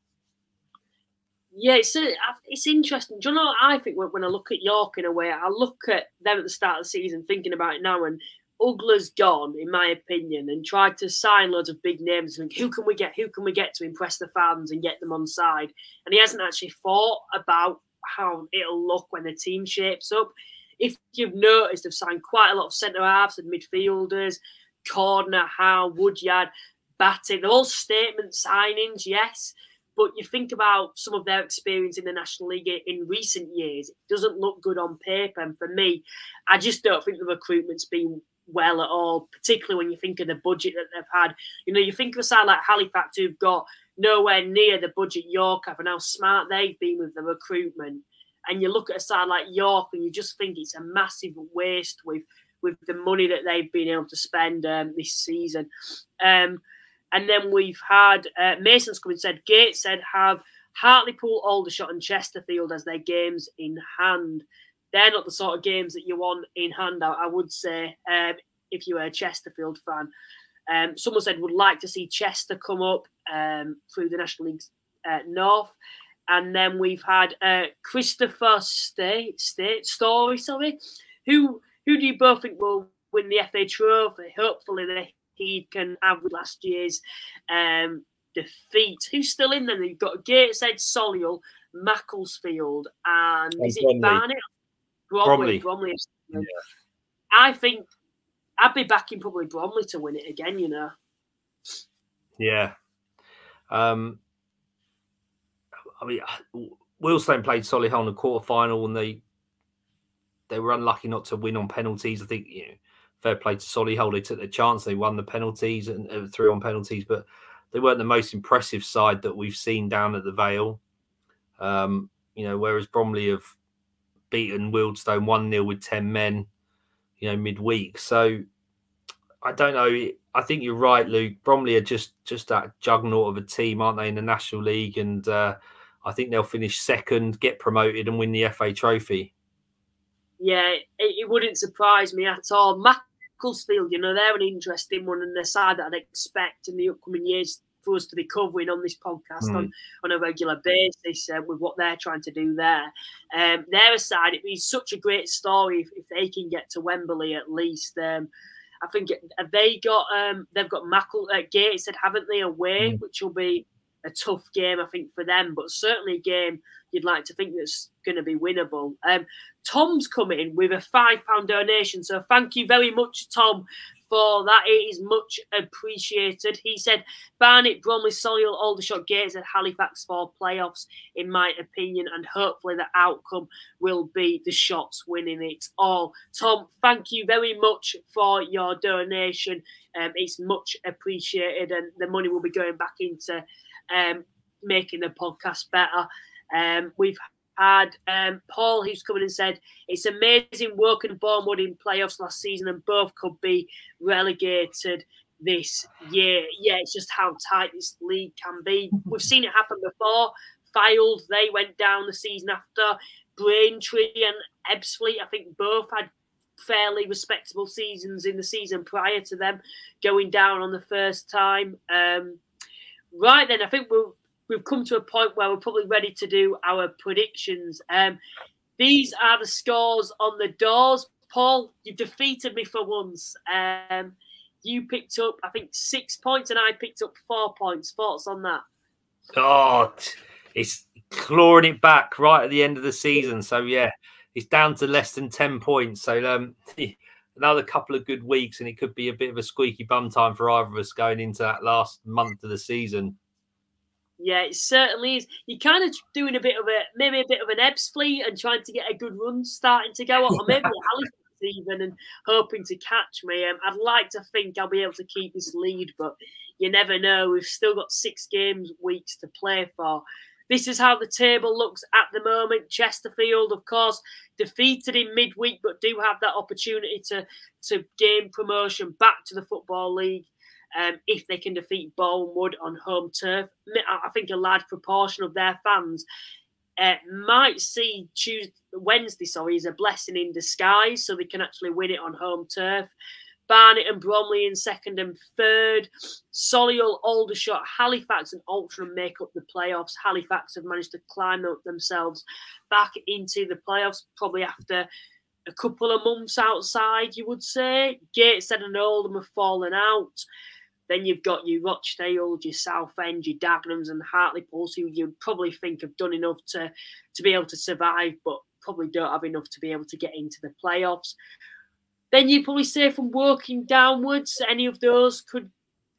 Yeah, it's uh, a, it's interesting. Do you know? I think when, I look at York in a way, I look at them at the start of the season, thinking about it now, and Uggla's gone, in my opinion, and tried to sign loads of big names. And who can we get? Who can we get to impress the fans and get them on side? And he hasn't actually thought about how it'll look when the team shapes up. If you've noticed, they've signed quite a lot of centre halves and midfielders. Cordner, Howe, Woodyard batting. They're all statement signings, yes. But you think about some of their experience in the National League in recent years, it doesn't look good on paper. And for me, I just don't think the recruitment's been well at all, particularly when you think of the budget that they've had. You know, you think of a side like Halifax who've got nowhere near the budget York have and how smart they've been with the recruitment. And you look at a side like York and you just think it's a massive waste with with the money that they've been able to spend um, this season. Um, and then we've had uh, Mason's come and said Gateshead have Hartlepool, Aldershot, and Chesterfield as their games in hand. They're not the sort of games that you want in hand, I, would say, um, if you are a Chesterfield fan. Um, someone said would like to see Chester come up um, through the National League uh, North. And then we've had uh, Christopher State, State Story, sorry. Who who do you both think will win the FA Trophy? Hopefully they he can have with last year's um, defeat. Who's still in there? You've got Gateshead, Solihull, Macclesfield, and, and is it Barnet? Bromley. Bromley. Bromley. Yeah. I think I'd be backing probably Bromley to win it again. You know. Yeah. Um. I mean, Wealdstone played Solihull in the quarter final, and they they were unlucky not to win on penalties. I think you know, fair play to Solihull. They took their chance. They won the penalties and uh, threw on penalties, but they weren't the most impressive side that we've seen down at the Vale. Um, you know, whereas Bromley have beaten Wealdstone 1 0 with 10 men, you know, midweek. So I don't know. I think you're right, Luke. Bromley are just just that juggernaut of a team, aren't they, in the National League? And uh, I think they'll finish second, get promoted, and win the FA Trophy. Yeah, it, it wouldn't surprise me at all. Macclesfield, you know, they're an interesting one, and the side that I'd expect in the upcoming years for us to be covering on this podcast mm. on, on a regular basis uh, with what they're trying to do there. Um, their side, it'd be such a great story if, if they can get to Wembley at least. Um, I think have they got um, they've got Mackle uh, Gateshead, haven't they, away, mm. which will be a tough game, I think, for them, but certainly a game you'd like to think that's going to be winnable. Um, Tom's coming with a five pound donation, so thank you very much, Tom, for that. It is much appreciated. He said Barnet, Bromley, Solihull, Aldershot, Gates, and Halifax for playoffs, in my opinion, and hopefully the outcome will be the shots winning it all. Tom, thank you very much for your donation. Um, it's much appreciated, and the money will be going back into um, making the podcast better. Um, we've had um, Paul who's come in and said it's amazing Woking Bournemouth in playoffs last season and both could be relegated this year. Yeah, it's just how tight this league can be. [LAUGHS] We've seen it happen before. Fylde, they went down the season after. Braintree and Ebbsfleet, I think both had fairly respectable seasons in the season prior to them going down on the first time. Um, right then, I think we'll we've come to a point where we're probably ready to do our predictions. Um, these are the scores on the doors. Paul, you defeated me for once. Um, you picked up, I think, six points, and I picked up four points. Thoughts on that? Oh, it's clawing it back right at the end of the season. So yeah, it's down to less than ten points. So um, [LAUGHS] another couple of good weeks, and it could be a bit of a squeaky bum time for either of us going into that last month of the season. Yeah, it certainly is. You're kind of doing a bit of a maybe a bit of an Ebbsfleet and trying to get a good run starting to go, or maybe [LAUGHS] even and hoping to catch me. Um, I'd like to think I'll be able to keep this lead, but you never know. We've still got six games weeks to play for. This is how the table looks at the moment. Chesterfield, of course, defeated in midweek, but do have that opportunity to to gain promotion back to the Football League um, if they can defeat Boreham Wood on home turf. I think a large proportion of their fans uh, might see Tuesday, Wednesday, sorry, is a blessing in disguise, so they can actually win it on home turf. Barnet and Bromley in second and third. Solihull, Aldershot, Halifax, and Altrincham make up the playoffs. Halifax have managed to climb up themselves back into the playoffs, probably after a couple of months outside, you would say. Gateshead and Oldham have fallen out. Then you've got your Rochdale, your Southend, your Dagenhams and Hartlepool, who you'd probably think have done enough to, to be able to survive, but probably don't have enough to be able to get into the playoffs. Then you'd probably say from Woking downwards, any of those could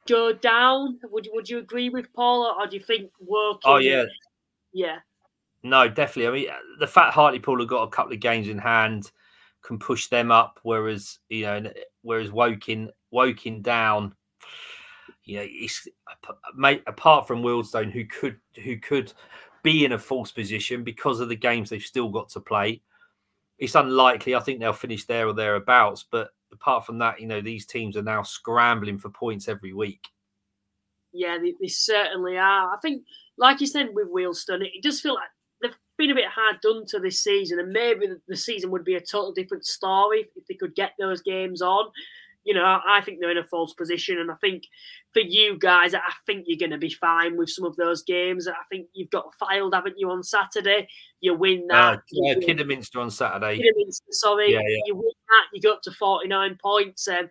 go down. Would would you agree with Paul, or do you think Woking? Oh yeah, yeah. No, definitely. I mean, the fact Hartlepool have got a couple of games in hand can push them up, whereas you know, whereas Woking Woking down you know, it's mate, apart from Wealdstone, who could who could be in a false position because of the games they've still got to play. It's unlikely. I think they'll finish there or thereabouts. But apart from that, you know, these teams are now scrambling for points every week. Yeah, they, they certainly are. I think, like you said with Wealdstone, it, it does feel like they've been a bit hard done to this season, and maybe the, season would be a total different story if they could get those games on you know, I think they're in a false position. And I think for you guys, I think you're going to be fine with some of those games. I think you've got Fylde, haven't you, on Saturday? You win that. Uh, yeah, Kidderminster on Saturday. Kidderminster, sorry. Yeah, yeah. You win that, you go up to 49 points. And um,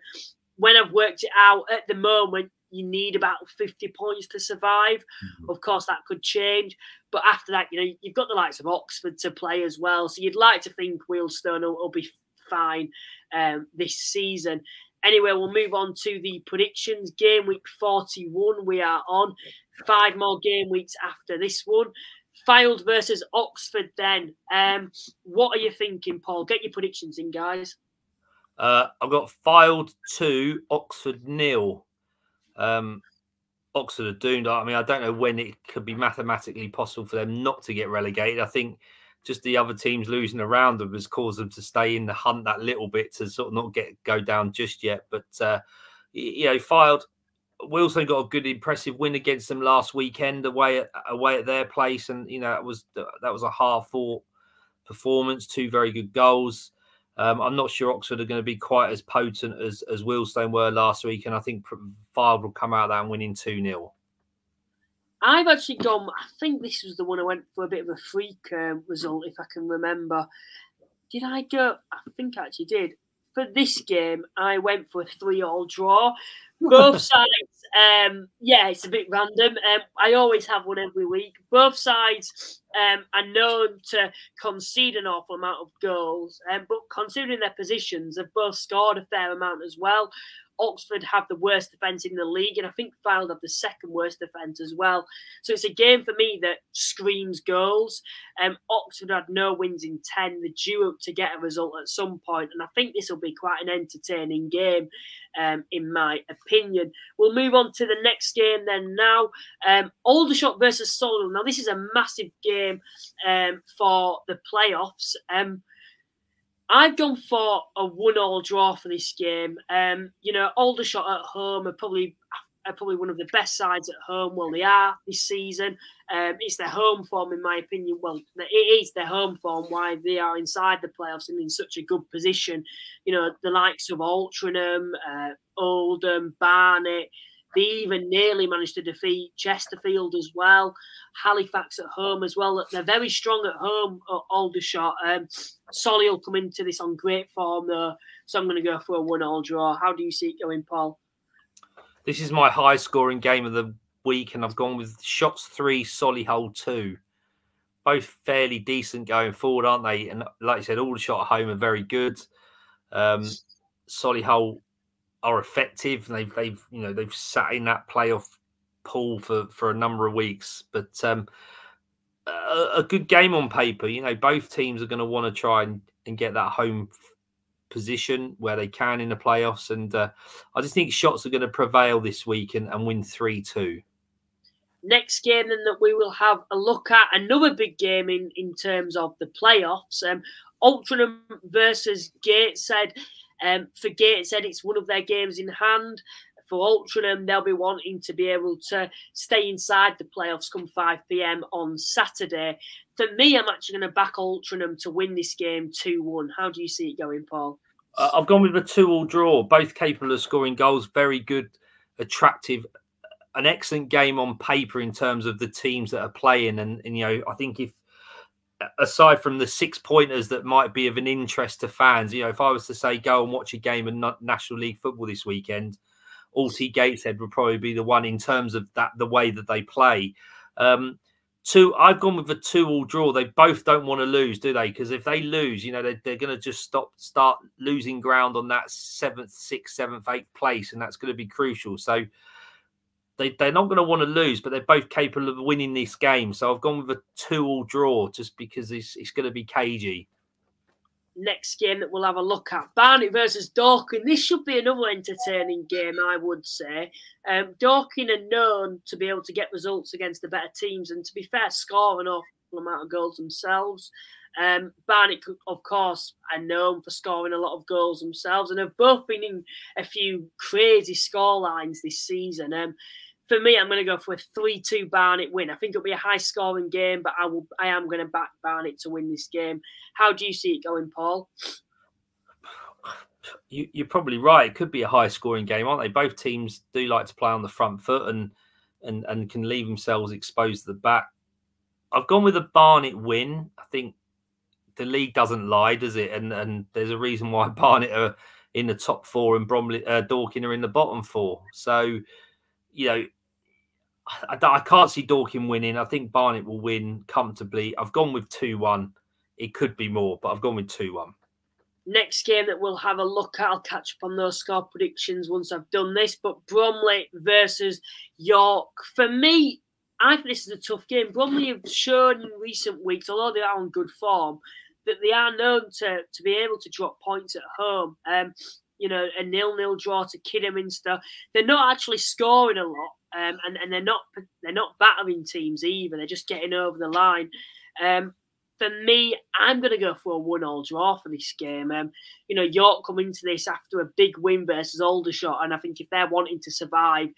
when I've worked it out at the moment, you need about 50 points to survive. Mm-hmm. Of course, that could change. But after that, you know, you've got the likes of Oxford to play as well. So you'd like to think Wealdstone will, will be fine um, this season. Anyway, we'll move on to the predictions. Game week 41, we are on. Five more game weeks after this one. Fylde versus Oxford then. Um, what are you thinking, Paul? Get your predictions in, guys. Uh, I've got Fylde 2, Oxford nil. Um, Oxford are doomed. I mean, I don't know when it could be mathematically possible for them not to get relegated. I think just the other teams losing around them has caused them to stay in the hunt that little bit to sort of not get go down just yet. But uh, you know, Fylde. Wealdstone got a good, impressive win against them last weekend away at away at their place, and you know that was that was a hard fought performance. Two very good goals. Um, I'm not sure Oxford are going to be quite as potent as as Wealdstone were last week, and I think Fylde will come out that and winning two 0 I've actually gone. I think this was the one I went for a bit of a freak uh, result, if I can remember. Did I go? I think I actually did. For this game, I went for a three-all draw. Both [LAUGHS] sides, um, yeah, it's a bit random. Um, I always have one every week. Both sides um, are known to concede an awful amount of goals, um, but considering their positions, they've both scored a fair amount as well. Oxford have the worst defence in the league, and I think Fylde have the second worst defence as well. So it's a game for me that screams goals. Um, Oxford had no wins in 10. They're due up to get a result at some point, and I think this will be quite an entertaining game, um, in my opinion. We'll move on to the next game then now. Um, Aldershot versus Solihull. Now, this is a massive game um, for the playoffs. Um, I've gone for a one-all draw for this game. Um, you know, Aldershot at home are probably are probably one of the best sides at home. Well, they are this season. Um, it's their home form, in my opinion. Well, it is their home form why they are inside the playoffs and in such a good position. You know, the likes of Altrincham, uh, Oldham, Barnet. They even nearly managed to defeat Chesterfield as well. Halifax at home as well. They're very strong at home at Aldershot. Um, Solly will come into this on great form though, so I'm going to go for a one-all draw. How do you see it going, Paul? This is my high-scoring game of the week, and I've gone with shots three, Solly Solihull two. Both fairly decent going forward, aren't they? And like I said, Aldershot at home are very good. Um, Solihull are effective. They've they've you know they've sat in that playoff pool for for a number of weeks, but um, a, a good game on paper. You know, both teams are going to want to try and, and get that home position where they can in the playoffs, and uh, I just think shots are going to prevail this week and, and win three two. Next game then that we will have a look at another big game in in terms of the playoffs. Um, versus Gateshead. Um, for Gateshead, it's one of their games in hand. For Altrincham, they'll be wanting to be able to stay inside the playoffs come 5 pm on Saturday. For me, I'm actually going to back Altrincham to win this game 2 1. How do you see it going, Paul? Uh, I've gone with a 2 all draw, both capable of scoring goals, very good, attractive, an excellent game on paper in terms of the teams that are playing. And, and you know, I think if aside from the six pointers that might be of an interest to fans, you know, if I was to say go and watch a game of National League football this weekend, Alty Gateshead would probably be the one in terms of that the way that they play. Um, two, I've gone with a two-all draw. They both don't want to lose, do they? Because if they lose, you know, they, they're going to just stop, start losing ground on that seventh, sixth, seventh, eighth place, and that's going to be crucial. So they, they're not going to want to lose, but they're both capable of winning this game. So I've gone with a two-all draw just because it's, it's going to be cagey. Next game that we'll have a look at Barnet versus Dorking. This should be another entertaining game, I would say. Um, Dorking are known to be able to get results against the better teams, and to be fair, score an awful amount of goals themselves. Um, Barnet, of course, are known for scoring a lot of goals themselves, and have both been in a few crazy score lines this season. Um, for me, I'm going to go for a three-two Barnet win. I think it'll be a high-scoring game, but I will. I am going to back Barnet to win this game. How do you see it going, Paul? You, you're probably right. It could be a high-scoring game, aren't they? Both teams do like to play on the front foot and and and can leave themselves exposed to the back. I've gone with a Barnet win. I think the league doesn't lie, does it? And and there's a reason why [LAUGHS] Barnet are in the top four and Bromley, uh, Dorking are in the bottom four. So you know, I, I, can't see Dorking winning. I think Barnet will win comfortably. I've gone with 2 1. It could be more, but I've gone with 2 1. Next game that we'll have a look at, I'll catch up on those score predictions once I've done this. But Bromley versus York. For me, I think this is a tough game. Bromley have shown in recent weeks, although they are on good form, that they are known to, to be able to drop points at home. Um, you know, a nil-nil draw to Kidderminster. They're not actually scoring a lot, um, and and they're not they're not battering teams either. They're just getting over the line. Um, for me, I'm going to go for a one-all draw for this game. Um, you know, York come into this after a big win versus Aldershot, and I think if they're wanting to survive,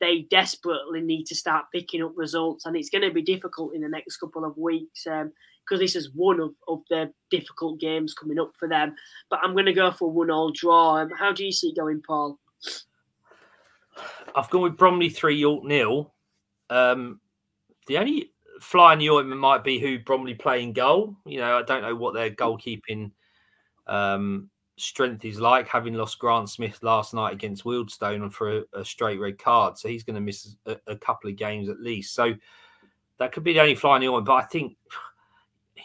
they desperately need to start picking up results, and it's going to be difficult in the next couple of weeks. Um, because this is one of, of the difficult games coming up for them. But I'm going to go for one all draw. Um, how do you see it going, Paul? I've gone with Bromley three, York nil. Um, the only fly in the ointment might be who Bromley play in goal. You know, I don't know what their goalkeeping um, strength is like, having lost Grant Smith last night against Wealdstone for a, a straight red card. So he's going to miss a, a, couple of games at least. So that could be the only fly in the ointment. But I think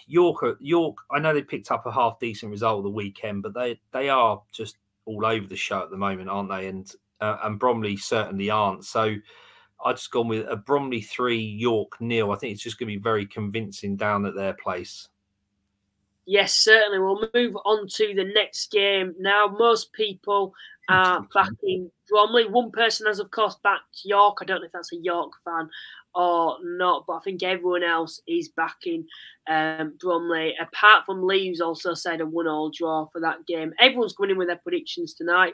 York, York, I know they picked up a half decent result of the weekend, but they they are just all over the show at the moment, aren't they? And uh, and Bromley certainly aren't. So I've just gone with a Bromley three, York nil. I think it's just going to be very convincing down at their place. Yes, certainly. We'll move on to the next game now. Most people are [LAUGHS] backing Bromley. One person has, of course, backed York. I don't know if that's a York fan or not, but I think everyone else is backing um, Bromley. Apart from Leaves, also said a one-all draw for that game. Everyone's going in with their predictions tonight.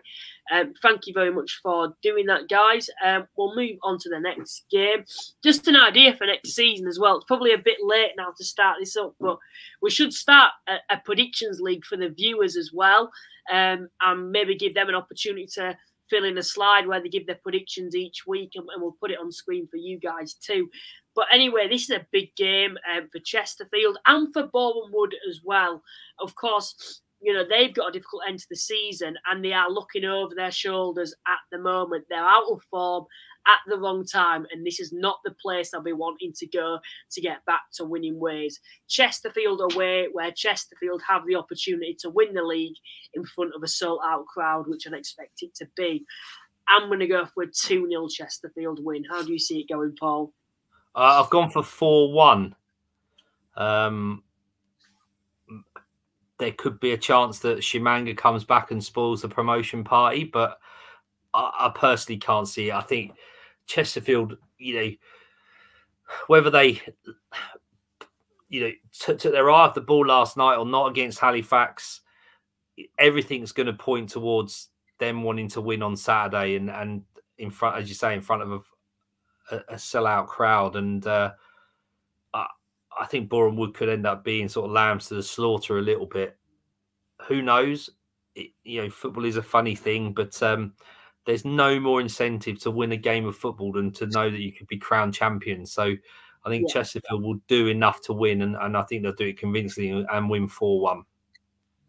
Um, thank you very much for doing that, guys. Um, we'll move on to the next game. Just an idea for next season as well. It's probably a bit late now to start this up, but we should start a, a predictions league for the viewers as well, um, and maybe give them an opportunity to fill in a slide where they give their predictions each week, and, and we'll put it on screen for you guys too. But anyway, this is a big game um, for Chesterfield and for Boreham Wood as well. Of course, you know they've got a difficult end to the season, and they are looking over their shoulders at the moment. They're out of form, at the wrong time, and this is not the place I'll be wanting to go to get back to winning ways. Chesterfield away, where Chesterfield have the opportunity to win the league in front of a sold out crowd, which I'd expect it to be. I'm going to go for a 2 0 Chesterfield win. How do you see it going, Paul? Uh, I've gone for 4 1. Um, there could be a chance that Shimanga comes back and spoils the promotion party, but I, I personally can't see it. I think Chesterfield, you know, whether they, you know, took, took their eye off the ball last night or not against Halifax, everything's going to point towards them wanting to win on Saturday and and in front, as you say, in front of a, a, sellout crowd. And uh, I, I think Boreham Wood could end up being sort of lambs to the slaughter a little bit. Who knows? It, you know, football is a funny thing, but um, there's no more incentive to win a game of football than to know that you could be crowned champion. So I think yeah. Chesterfield will do enough to win, and, and I think they'll do it convincingly and win 4 1.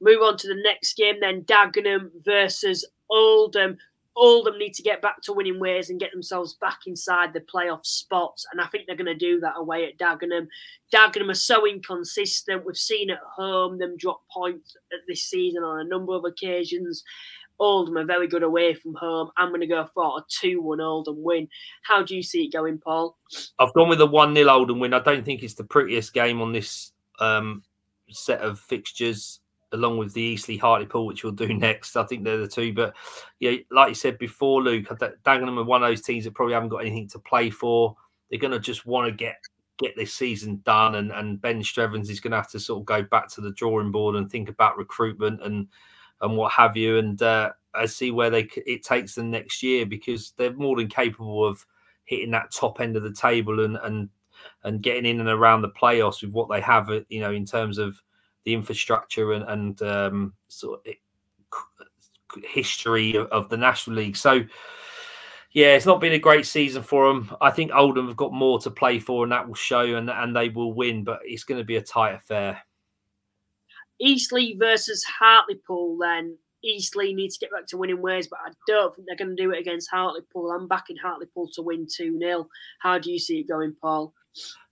Move on to the next game then Dagenham versus Oldham. Oldham need to get back to winning ways and get themselves back inside the playoff spots. And I think they're going to do that away at Dagenham. Dagenham are so inconsistent. We've seen at home them drop points this season on a number of occasions. Oldham are very good away from home. I'm going to go for a 2 1 Oldham win. How do you see it going, Paul? I've gone with a 1 0 Oldham win. I don't think it's the prettiest game on this um, set of fixtures, along with the Eastleigh Hartlepool, which we'll do [LAUGHS] next. I think they're the two. But yeah, like you said before, Luke, Dagenham are one of those teams that probably haven't got anything to play for. They're going to just want to get get this season done, and, and Ben Strevens is going to have to sort of go back to the drawing board and think about recruitment and and what have you, and uh, I see where they it takes them next year because they're more than capable of hitting that top end of the table and and and getting in and around the playoffs with what they have, uh, you know, in terms of the infrastructure and and um, sort of history of, of the National League. So. Yeah, it's not been a great season for them. I think Oldham have got more to play for, and that will show, and, and they will win. But it's going to be a tight affair. Eastleigh versus Hartlepool, then Eastleigh need to get back to winning ways, but I don't think they're going to do it against Hartlepool. I'm backing Hartlepool to win 2 0. How do you see it going, Paul?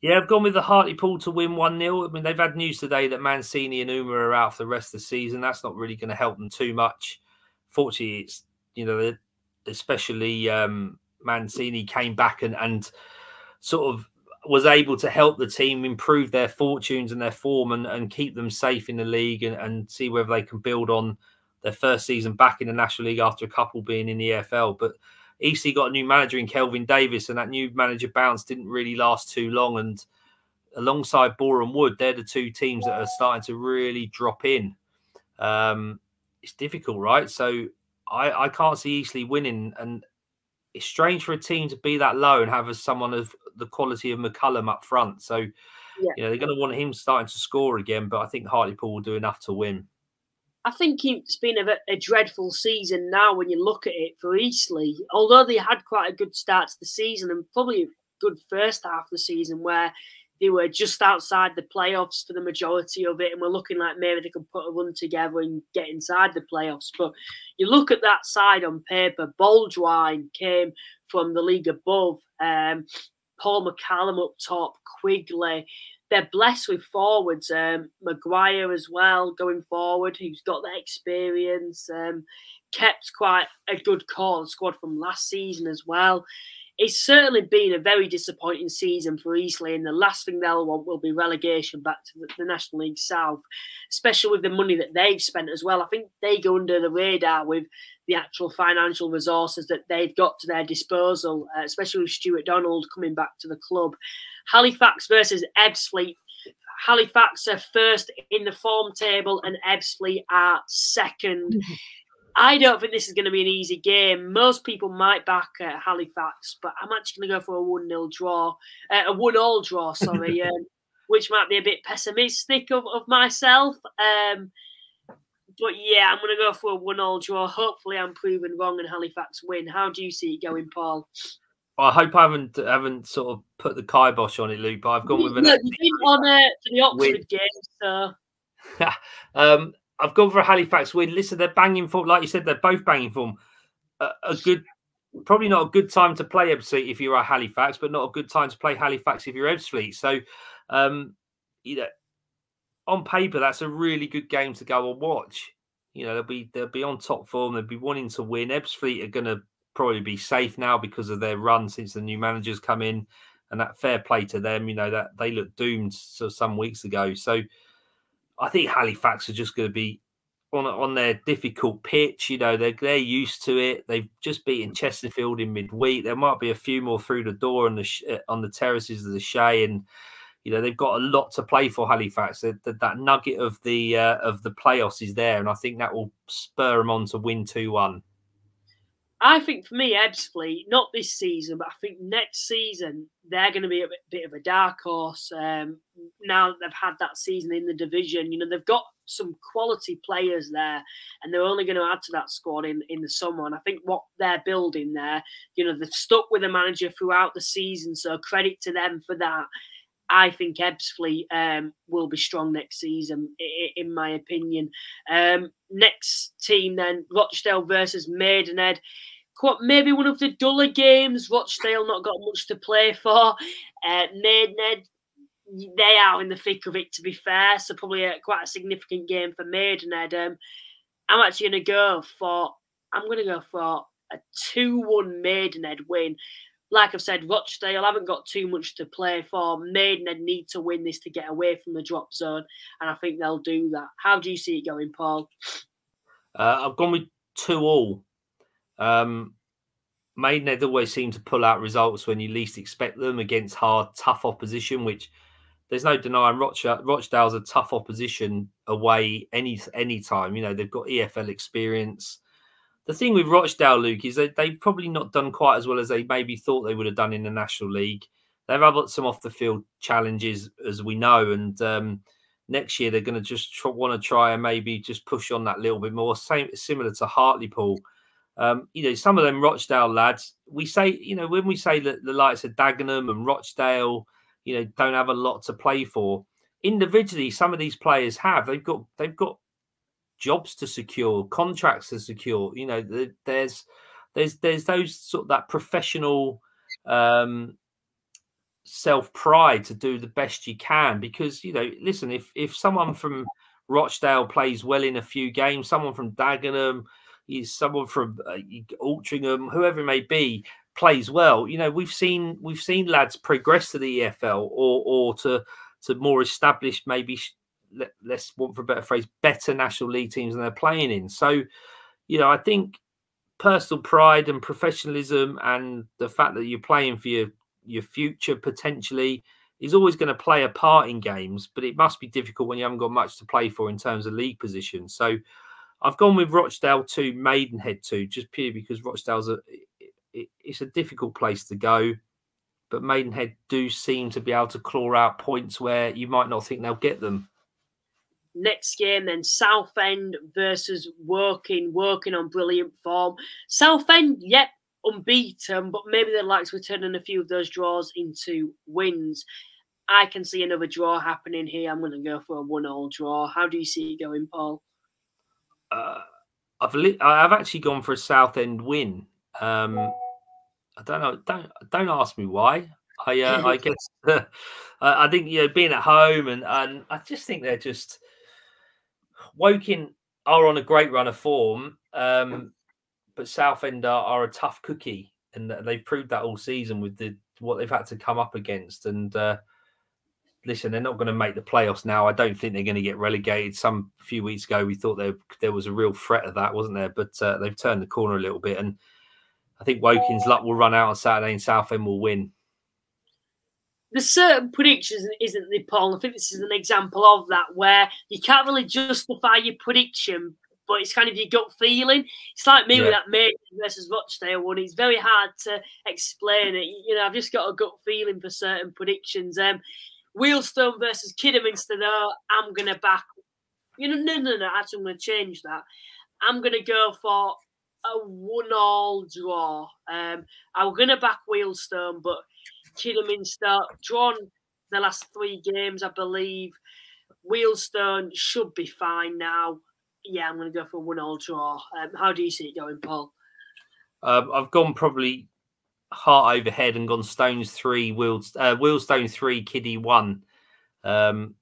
Yeah, I've gone with the Hartlepool to win 1 0. I mean, they've had news today that Mancini and Uma are out for the rest of the season. That's not really going to help them too much. Fortunately, it's, you know, especially um, Mancini came back and, and sort of was able to help the team improve their fortunes and their form and, and keep them safe in the league and, and see whether they can build on their first season back in the National League after a couple being in the EFL. But Eastleigh got a new manager in Kelvin Davis, and that new manager bounce didn't really last too long. And alongside Boreham Wood, they're the two teams that are starting to really drop in. Um, it's difficult, right? So I, I can't see Eastleigh winning, and it's strange for a team to be that low and have someone of the quality of McCallum up front. So yeah. you know they're going to want him starting to score again, but I think Hartlepool will do enough to win. I think it's been a, a, dreadful season now when you look at it for Eastleigh. Although they had quite a good start to the season and probably a good first half of the season where they were just outside the playoffs for the majority of it and we're looking like maybe they could put a run together and get inside the playoffs. But you look at that side on paper, Boldwine came from the league above, um, Paul McCallum up top, Quigley, they're blessed with forwards. Um, Maguire as well going forward, who's got that experience. Um, kept quite a good core squad from last season as well. It's certainly been a very disappointing season for Eastleigh, and the last thing they'll want will be relegation back to the, the National League South, especially with the money that they've spent as well. I think they go under the radar with the actual financial resources that they've got to their disposal, uh, especially with Stewart Donald coming back to the club. Halifax versus Ebbsfleet. Halifax are first in the form table and Ebbsfleet are 2nd mm-hmm. I don't think this is going to be an easy game. Most people might back uh, Halifax, but I'm actually going to go for a 1 0 draw, uh, a 1 all draw, [LAUGHS] sorry, um, which might be a bit pessimistic of, of myself. Um, but yeah, I'm going to go for a 1 all draw. Hopefully, I'm proven wrong and Halifax win. How do you see it going, Paul? I hope I haven't haven't sort of put the kibosh on it, Luke. But I've gone with an. You did on uh, the Oxford win. game, so. [LAUGHS] um, I've gone for a Halifax win. Listen, they're banging for, like you said, they're both banging for a, a, good, probably not a good time to play Ebbsfleet if you're a Halifax, but not a good time to play Halifax if you're Ebbsfleet. So, um, you know, on paper, that's a really good game to go and watch. You know, they'll be they'll be on top form. They'll be wanting to win. Ebbsfleet are going to probably be safe now because of their run since the new managers come in, and that fair play to them. You know that they looked doomed so some weeks ago. So I think Halifax are just going to be on on their difficult pitch. You know they're they're used to it. They've just beaten Chesterfield in midweek. There might be a few more through the door on the uh, on the terraces of the Shay and. You know they've got a lot to play for Halifax. That, that, that nugget of the uh, of the playoffs is there, and I think that will spur them on to win two one. I think for me, Ebbsfleet, not this season, but I think next season they're going to be a bit, of a dark horse. Um, now that they've had that season in the division, you know they've got some quality players there, and they're only going to add to that squad in in the summer. And I think what they're building there, you know, they've stuck with the manager throughout the season, so credit to them for that. I think Ebbsfleet um, will be strong next season, in my opinion. Um, next team then, Rochdale versus Maidenhead quite maybe one of the duller games. Rochdale not got much to play for. Uh, Maidenhead, they are in the thick of it, to be fair. So probably a, quite a significant game for Maidenhead. Um, I'm actually going to go for. I'm going to go for a two-one Maidenhead win. Like I've said, Rochdale haven't got too much to play for. Maidenhead need to win this to get away from the drop zone, and I think they'll do that. How do you see it going, Paul? Uh, I've gone with two all. Um, Maidenhead always seem to pull out results when you least expect them against hard, tough opposition, which there's no denying Roch- Rochdale's a tough opposition away any any time. You know, they've got EFL experience. The thing with Rochdale, Luke, is that they've probably not done quite as well as they maybe thought they would have done in the National League. They've had some off the field challenges, as we know, and um, next year they're going to just want to try and maybe just push on that little bit more. Same similar to Hartlepool um, you know, some of them Rochdale lads, we say, you know, when we say that the likes of Dagenham and Rochdale, you know, don't have a lot to play for, individually, some of these players have. They've got they've got jobs to secure, contracts to secure. You know, there's there's there's those sort of that professional um, self pride to do the best you can because you know, listen, if if someone from Rochdale plays well in a few games, someone from Dagenham, is someone from uh, Altrincham, whoever it may be, plays well. You know, we've seen we've seen lads progress to the EFL or or to to more established, maybe let's want for a better phrase, better national league teams than they're playing in. So, you know, I think personal pride and professionalism and the fact that you're playing for your your future potentially is always going to play a part in games, but it must be difficult when you haven't got much to play for in terms of league position. So I've gone with Rochdale to Maidenhead two, just purely because Rochdale's a it, it's a difficult place to go, but Maidenhead do seem to be able to claw out points where you might not think they'll get them. Next game, then Southend versus Woking. Woking on brilliant form. Southend, yep, unbeaten, but maybe they'd like to turn a few of those draws into wins. I can see another draw happening here. I'm going to go for a one-all draw. How do you see it going, Paul? Uh, I've li- I've actually gone for a Southend win. Um, I don't know. Don't don't ask me why. I uh, I [LAUGHS] guess [LAUGHS] uh, I think you know being at home and and I just think they're just Woking are on a great run of form, um, but Southend are, are a tough cookie, and they've proved that all season with the what they've had to come up against. And uh, listen, they're not going to make the playoffs now. I don't think they're going to get relegated. Some few weeks ago, we thought there there was a real threat of that, wasn't there? But uh, they've turned the corner a little bit, and I think Woking's luck will run out on Saturday, and Southend will win there's certain predictions, isn't there, Paul? I think this is an example of that where you can't really justify your prediction, but it's kind of your gut feeling. It's like me yeah. with that Maiden versus Rochdale one. It's very hard to explain it. You know, I've just got a gut feeling for certain predictions. Um, Wealdstone versus Kidderminster, though, I'm going to back. You know, no, no, no. Actually, I'm going to change that. I'm going to go for a one-all draw. Um, I'm going to back Wealdstone, but Kidderminster drawn the last three games, I believe. Wealdstone should be fine now. Yeah, I'm going to go for one all draw. Um, how do you see it going, Paul? Um, I've gone probably heart overhead and gone Stones three, Wheels, uh, Wealdstone three, Kiddie one. Um,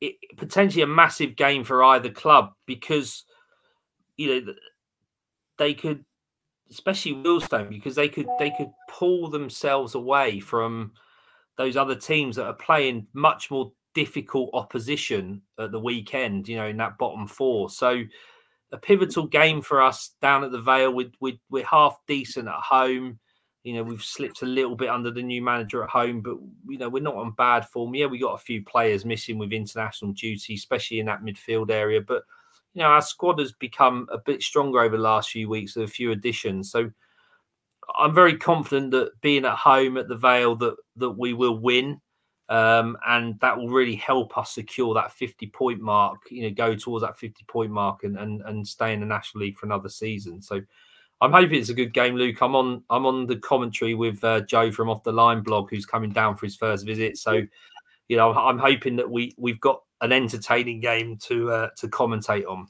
it, potentially a massive game for either club because you know they could especially Wealdstone, because they could they could pull themselves away from those other teams that are playing much more difficult opposition at the weekend. You know, in that bottom four. So a pivotal game for us down at the Vale. With we, we're half decent at home. You know, we've slipped a little bit under the new manager at home, but you know, we're not on bad form. Yeah, we got a few players missing with international duty, especially in that midfield area, but you know, our squad has become a bit stronger over the last few weeks with a few additions. So I'm very confident that being at home at the Vale that that we will win. Um, and that will really help us secure that 50 point mark, you know, go towards that 50 point mark and and, and stay in the National League for another season. So I'm hoping it's a good game, Luke. I'm on I'm on the commentary with uh, Joe from Off the Line blog, who's coming down for his first visit. So, you know, I'm hoping that we we've got an entertaining game to uh, to commentate on.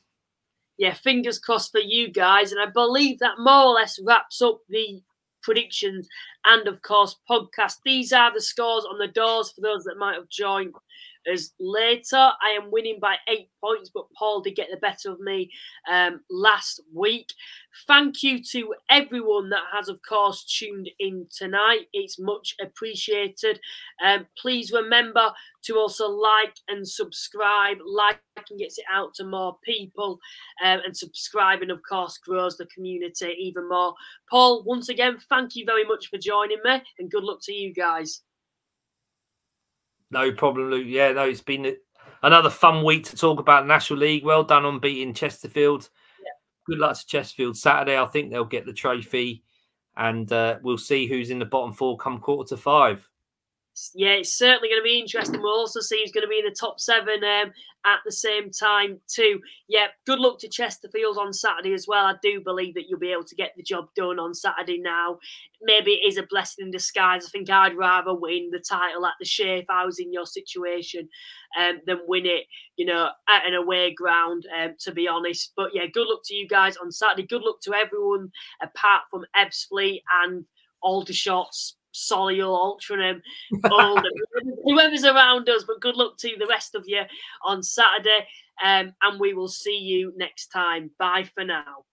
Yeah, fingers crossed for you guys, and I believe that more or less wraps up the predictions and of course podcast. These are the scores on the doors for those that might have joined as later. I am winning by eight points, but Paul did get the better of me um, last week. Thank you to everyone that has, of course, tuned in tonight. It's much appreciated. Um, please remember to also like and subscribe. Liking gets it out to more people, um, and subscribing, of course, grows the community even more. Paul, once again, thank you very much for joining me, and good luck to you guys. No problem, Luke. Yeah, no, it's been another fun week to talk about National League. Well done on beating Chesterfield. Yeah. Good luck to Chesterfield Saturday. I think they'll get the trophy, and uh, we'll see who's in the bottom four come quarter to five. Yeah, it's certainly going to be interesting. We'll also see who's going to be in the top seven um, at the same time too. Yeah, good luck to Chesterfield on Saturday as well. I do believe that you'll be able to get the job done on Saturday. Now, maybe it is a blessing in disguise. I think I'd rather win the title at the I was in your situation um, than win it, you know, at an away ground. Um, to be honest, but yeah, good luck to you guys on Saturday. Good luck to everyone apart from Ebbsfleet and Aldershot, Solihull, Altrincham, all [LAUGHS] the, whoever's around us. But good luck to the rest of you on Saturday. Um, and we will see you next time. Bye for now.